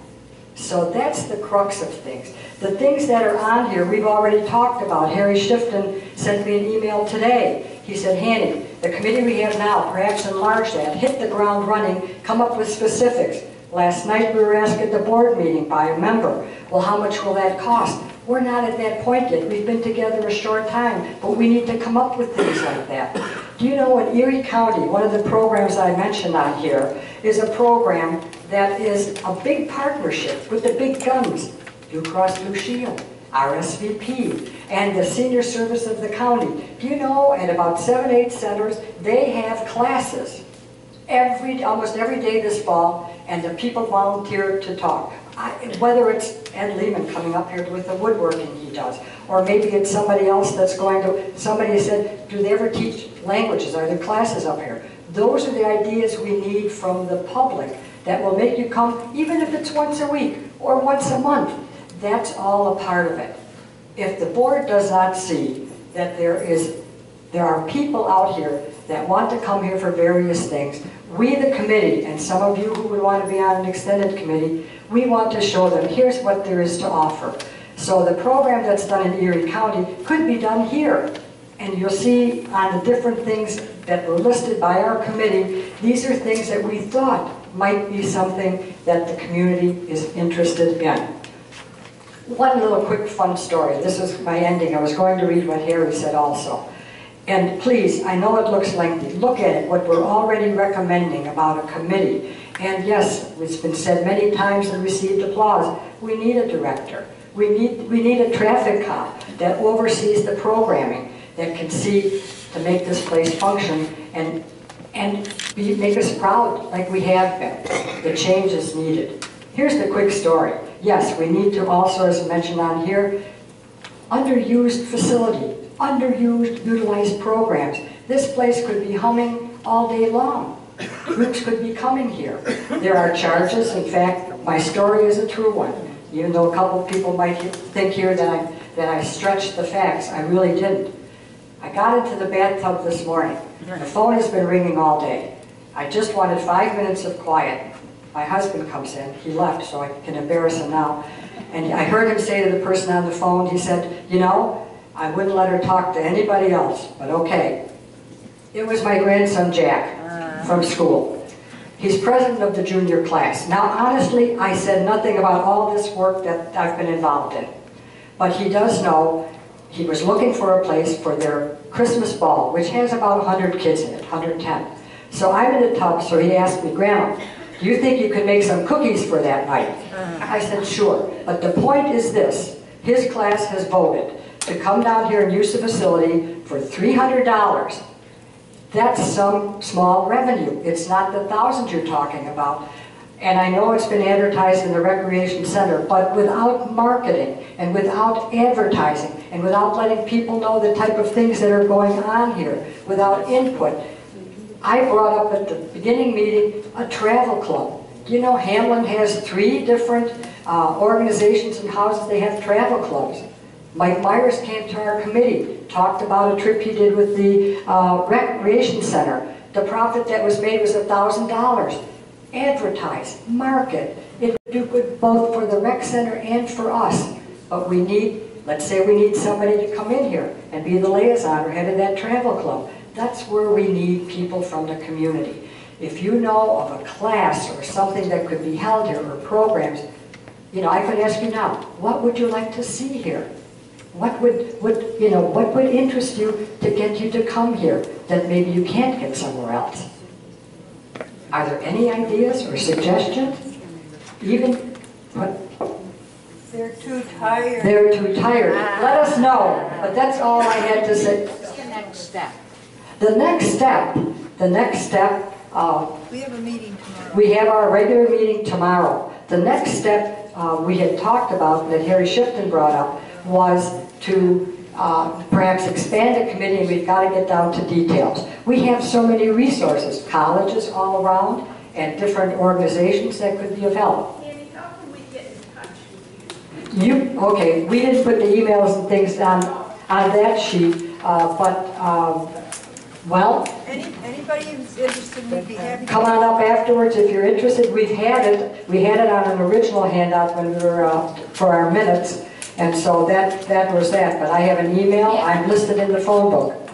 So that's the crux of things. The things that are on here, we've already talked about. Harry Shifton sent me an email today. He said, Hanny, the committee we have now, perhaps enlarge that, hit the ground running, come up with specifics. Last night we were asked at the board meeting by a member, well, how much will that cost? We're not at that point yet. We've been together a short time, but we need to come up with things like that. Do you know in Erie County, one of the programs I mentioned on here is a program that is a big partnership with the big guns, Blue Cross Blue Shield, RSVP, and the senior service of the county. Do you know, at about seven, eight centers, they have classes every, almost every day this fall, and the people volunteer to talk. I- whether it's Ed Lehman coming up here with the woodworking he does, or maybe it's somebody else that's going to, somebody said, do they ever teach languages? Are there classes up here? Those are the ideas we need from the public that will make you come, even if it's once a week or once a month. That's all a part of it. If the board does not see that there is, there are people out here that want to come here for various things, we, the committee, and some of you who would want to be on an extended committee, we want to show them, here's what there is to offer. So the program that's done in Erie County could be done here. And you'll see on the different things that were listed by our committee, these are things that we thought might be something that the community is interested in. One little quick fun story. This is my ending. I was going to read what Harry said also. And please, I know it looks lengthy. Look at it, what we're already recommending about a committee. And yes, it's been said many times and received applause. We need a director. We need, we need a traffic cop that oversees the programming, that can see to make this place function and, and be, make us proud like we have been. The change is needed. Here's the quick story. Yes, we need to also, as mentioned on here, underused facility, underused, utilized programs. This place could be humming all day long. Groups could be coming here. There are charges. In fact, my story is a true one. Even though a couple of people might think here that I, that I stretched the facts, I really didn't. I got into the bathtub this morning. The phone has been ringing all day. I just wanted five minutes of quiet. My husband comes in. He left, so I can embarrass him now. And I heard him say to the person on the phone, he said, you know, I wouldn't let her talk to anybody else, but okay. It was my grandson, Jack, uh. from school. He's president of the junior class. Now, honestly, I said nothing about all this work that I've been involved in. But he does know he was looking for a place for their Christmas ball, which has about 100 kids in it, 110. So I'm in the tub, so he asked me, Grandma, do you think you could make some cookies for that night? Uh. I said, sure. But the point is this, his class has voted to come down here and use the facility for $300. That's some small revenue. It's not the thousands you're talking about. And I know it's been advertised in the recreation center, but without marketing and without advertising and without letting people know the type of things that are going on here, without input. I brought up at the beginning meeting a travel club. You know, Hamlin has three different uh, organizations and houses. They have travel clubs. Mike Myers came to our committee, talked about a trip he did with the uh, recreation center. The profit that was made was $1,000 advertise, market. It would do good both for the rec center and for us. But we need, let's say we need somebody to come in here and be the liaison or head of that travel club. That's where we need people from the community. If you know of a class or something that could be held here or programs, you know, I could ask you now, what would you like to see here? What would, would, you know, what would interest you to get you to come here that maybe you can't get somewhere else? Are there any ideas or suggestions? Even, what?
They're too tired.
they're too tired. Let us know, but that's all I had to say.
What's the next step?
The next step, the next step, uh,
We have a meeting tomorrow.
we have our regular meeting tomorrow. The next step uh, we had talked about, that Harry Shifton brought up, was to uh, perhaps expand the committee, and we've got to get down to details. We have so many resources, colleges all around, and different organizations that could be of help.
Tammy, how can we get in touch with you?
You, okay, we didn't put the emails and things on, on that sheet, uh, but, um, well,
Any, anybody who's interested, we'd be happy to.
come on up afterwards if you're interested. We've had it, we had it on an original handout when we were, uh, for our minutes, and so that, that was that. But I have an email, I'm listed in the phone book.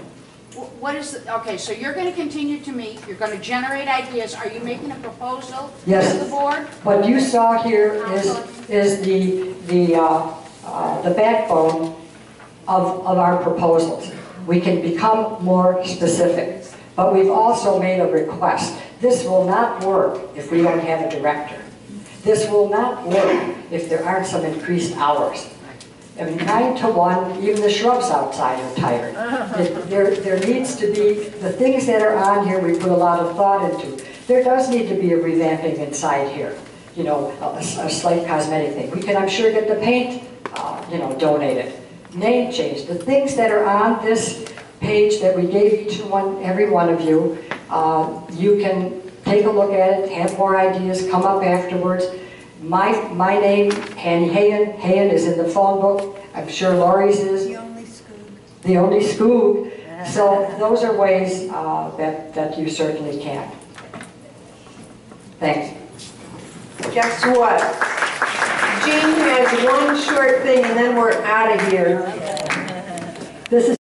Wh- What is, the- okay, so you're going to continue to meet, you're going to generate ideas. Are you making a proposal
Yes.
to the board?
What you saw here is, is the, the, uh, uh, the backbone of, of our proposals. We can become more specific, but we've also made a request. This will not work if we don't have a director. This will not work if there aren't some increased hours. I mean, nine to one, even the shrubs outside are tired. There, there needs to be, the things that are on here, we put a lot of thought into. There does need to be a revamping inside here. you know, a, a slight cosmetic thing. We can, I'm sure, get the paint, uh, you know, donated. Name change, the things that are on this page that we gave each one, every one of you, uh, you can take a look at it, have more ideas, come up afterwards. My, my name, Hanny Hayen, Hayen is in the phone book, I'm sure Laurie's is. The only Scoog. The only. So those are ways uh, that, that you certainly can. Thanks.
Guess what? Jean has one short thing and then we're out of here.
This is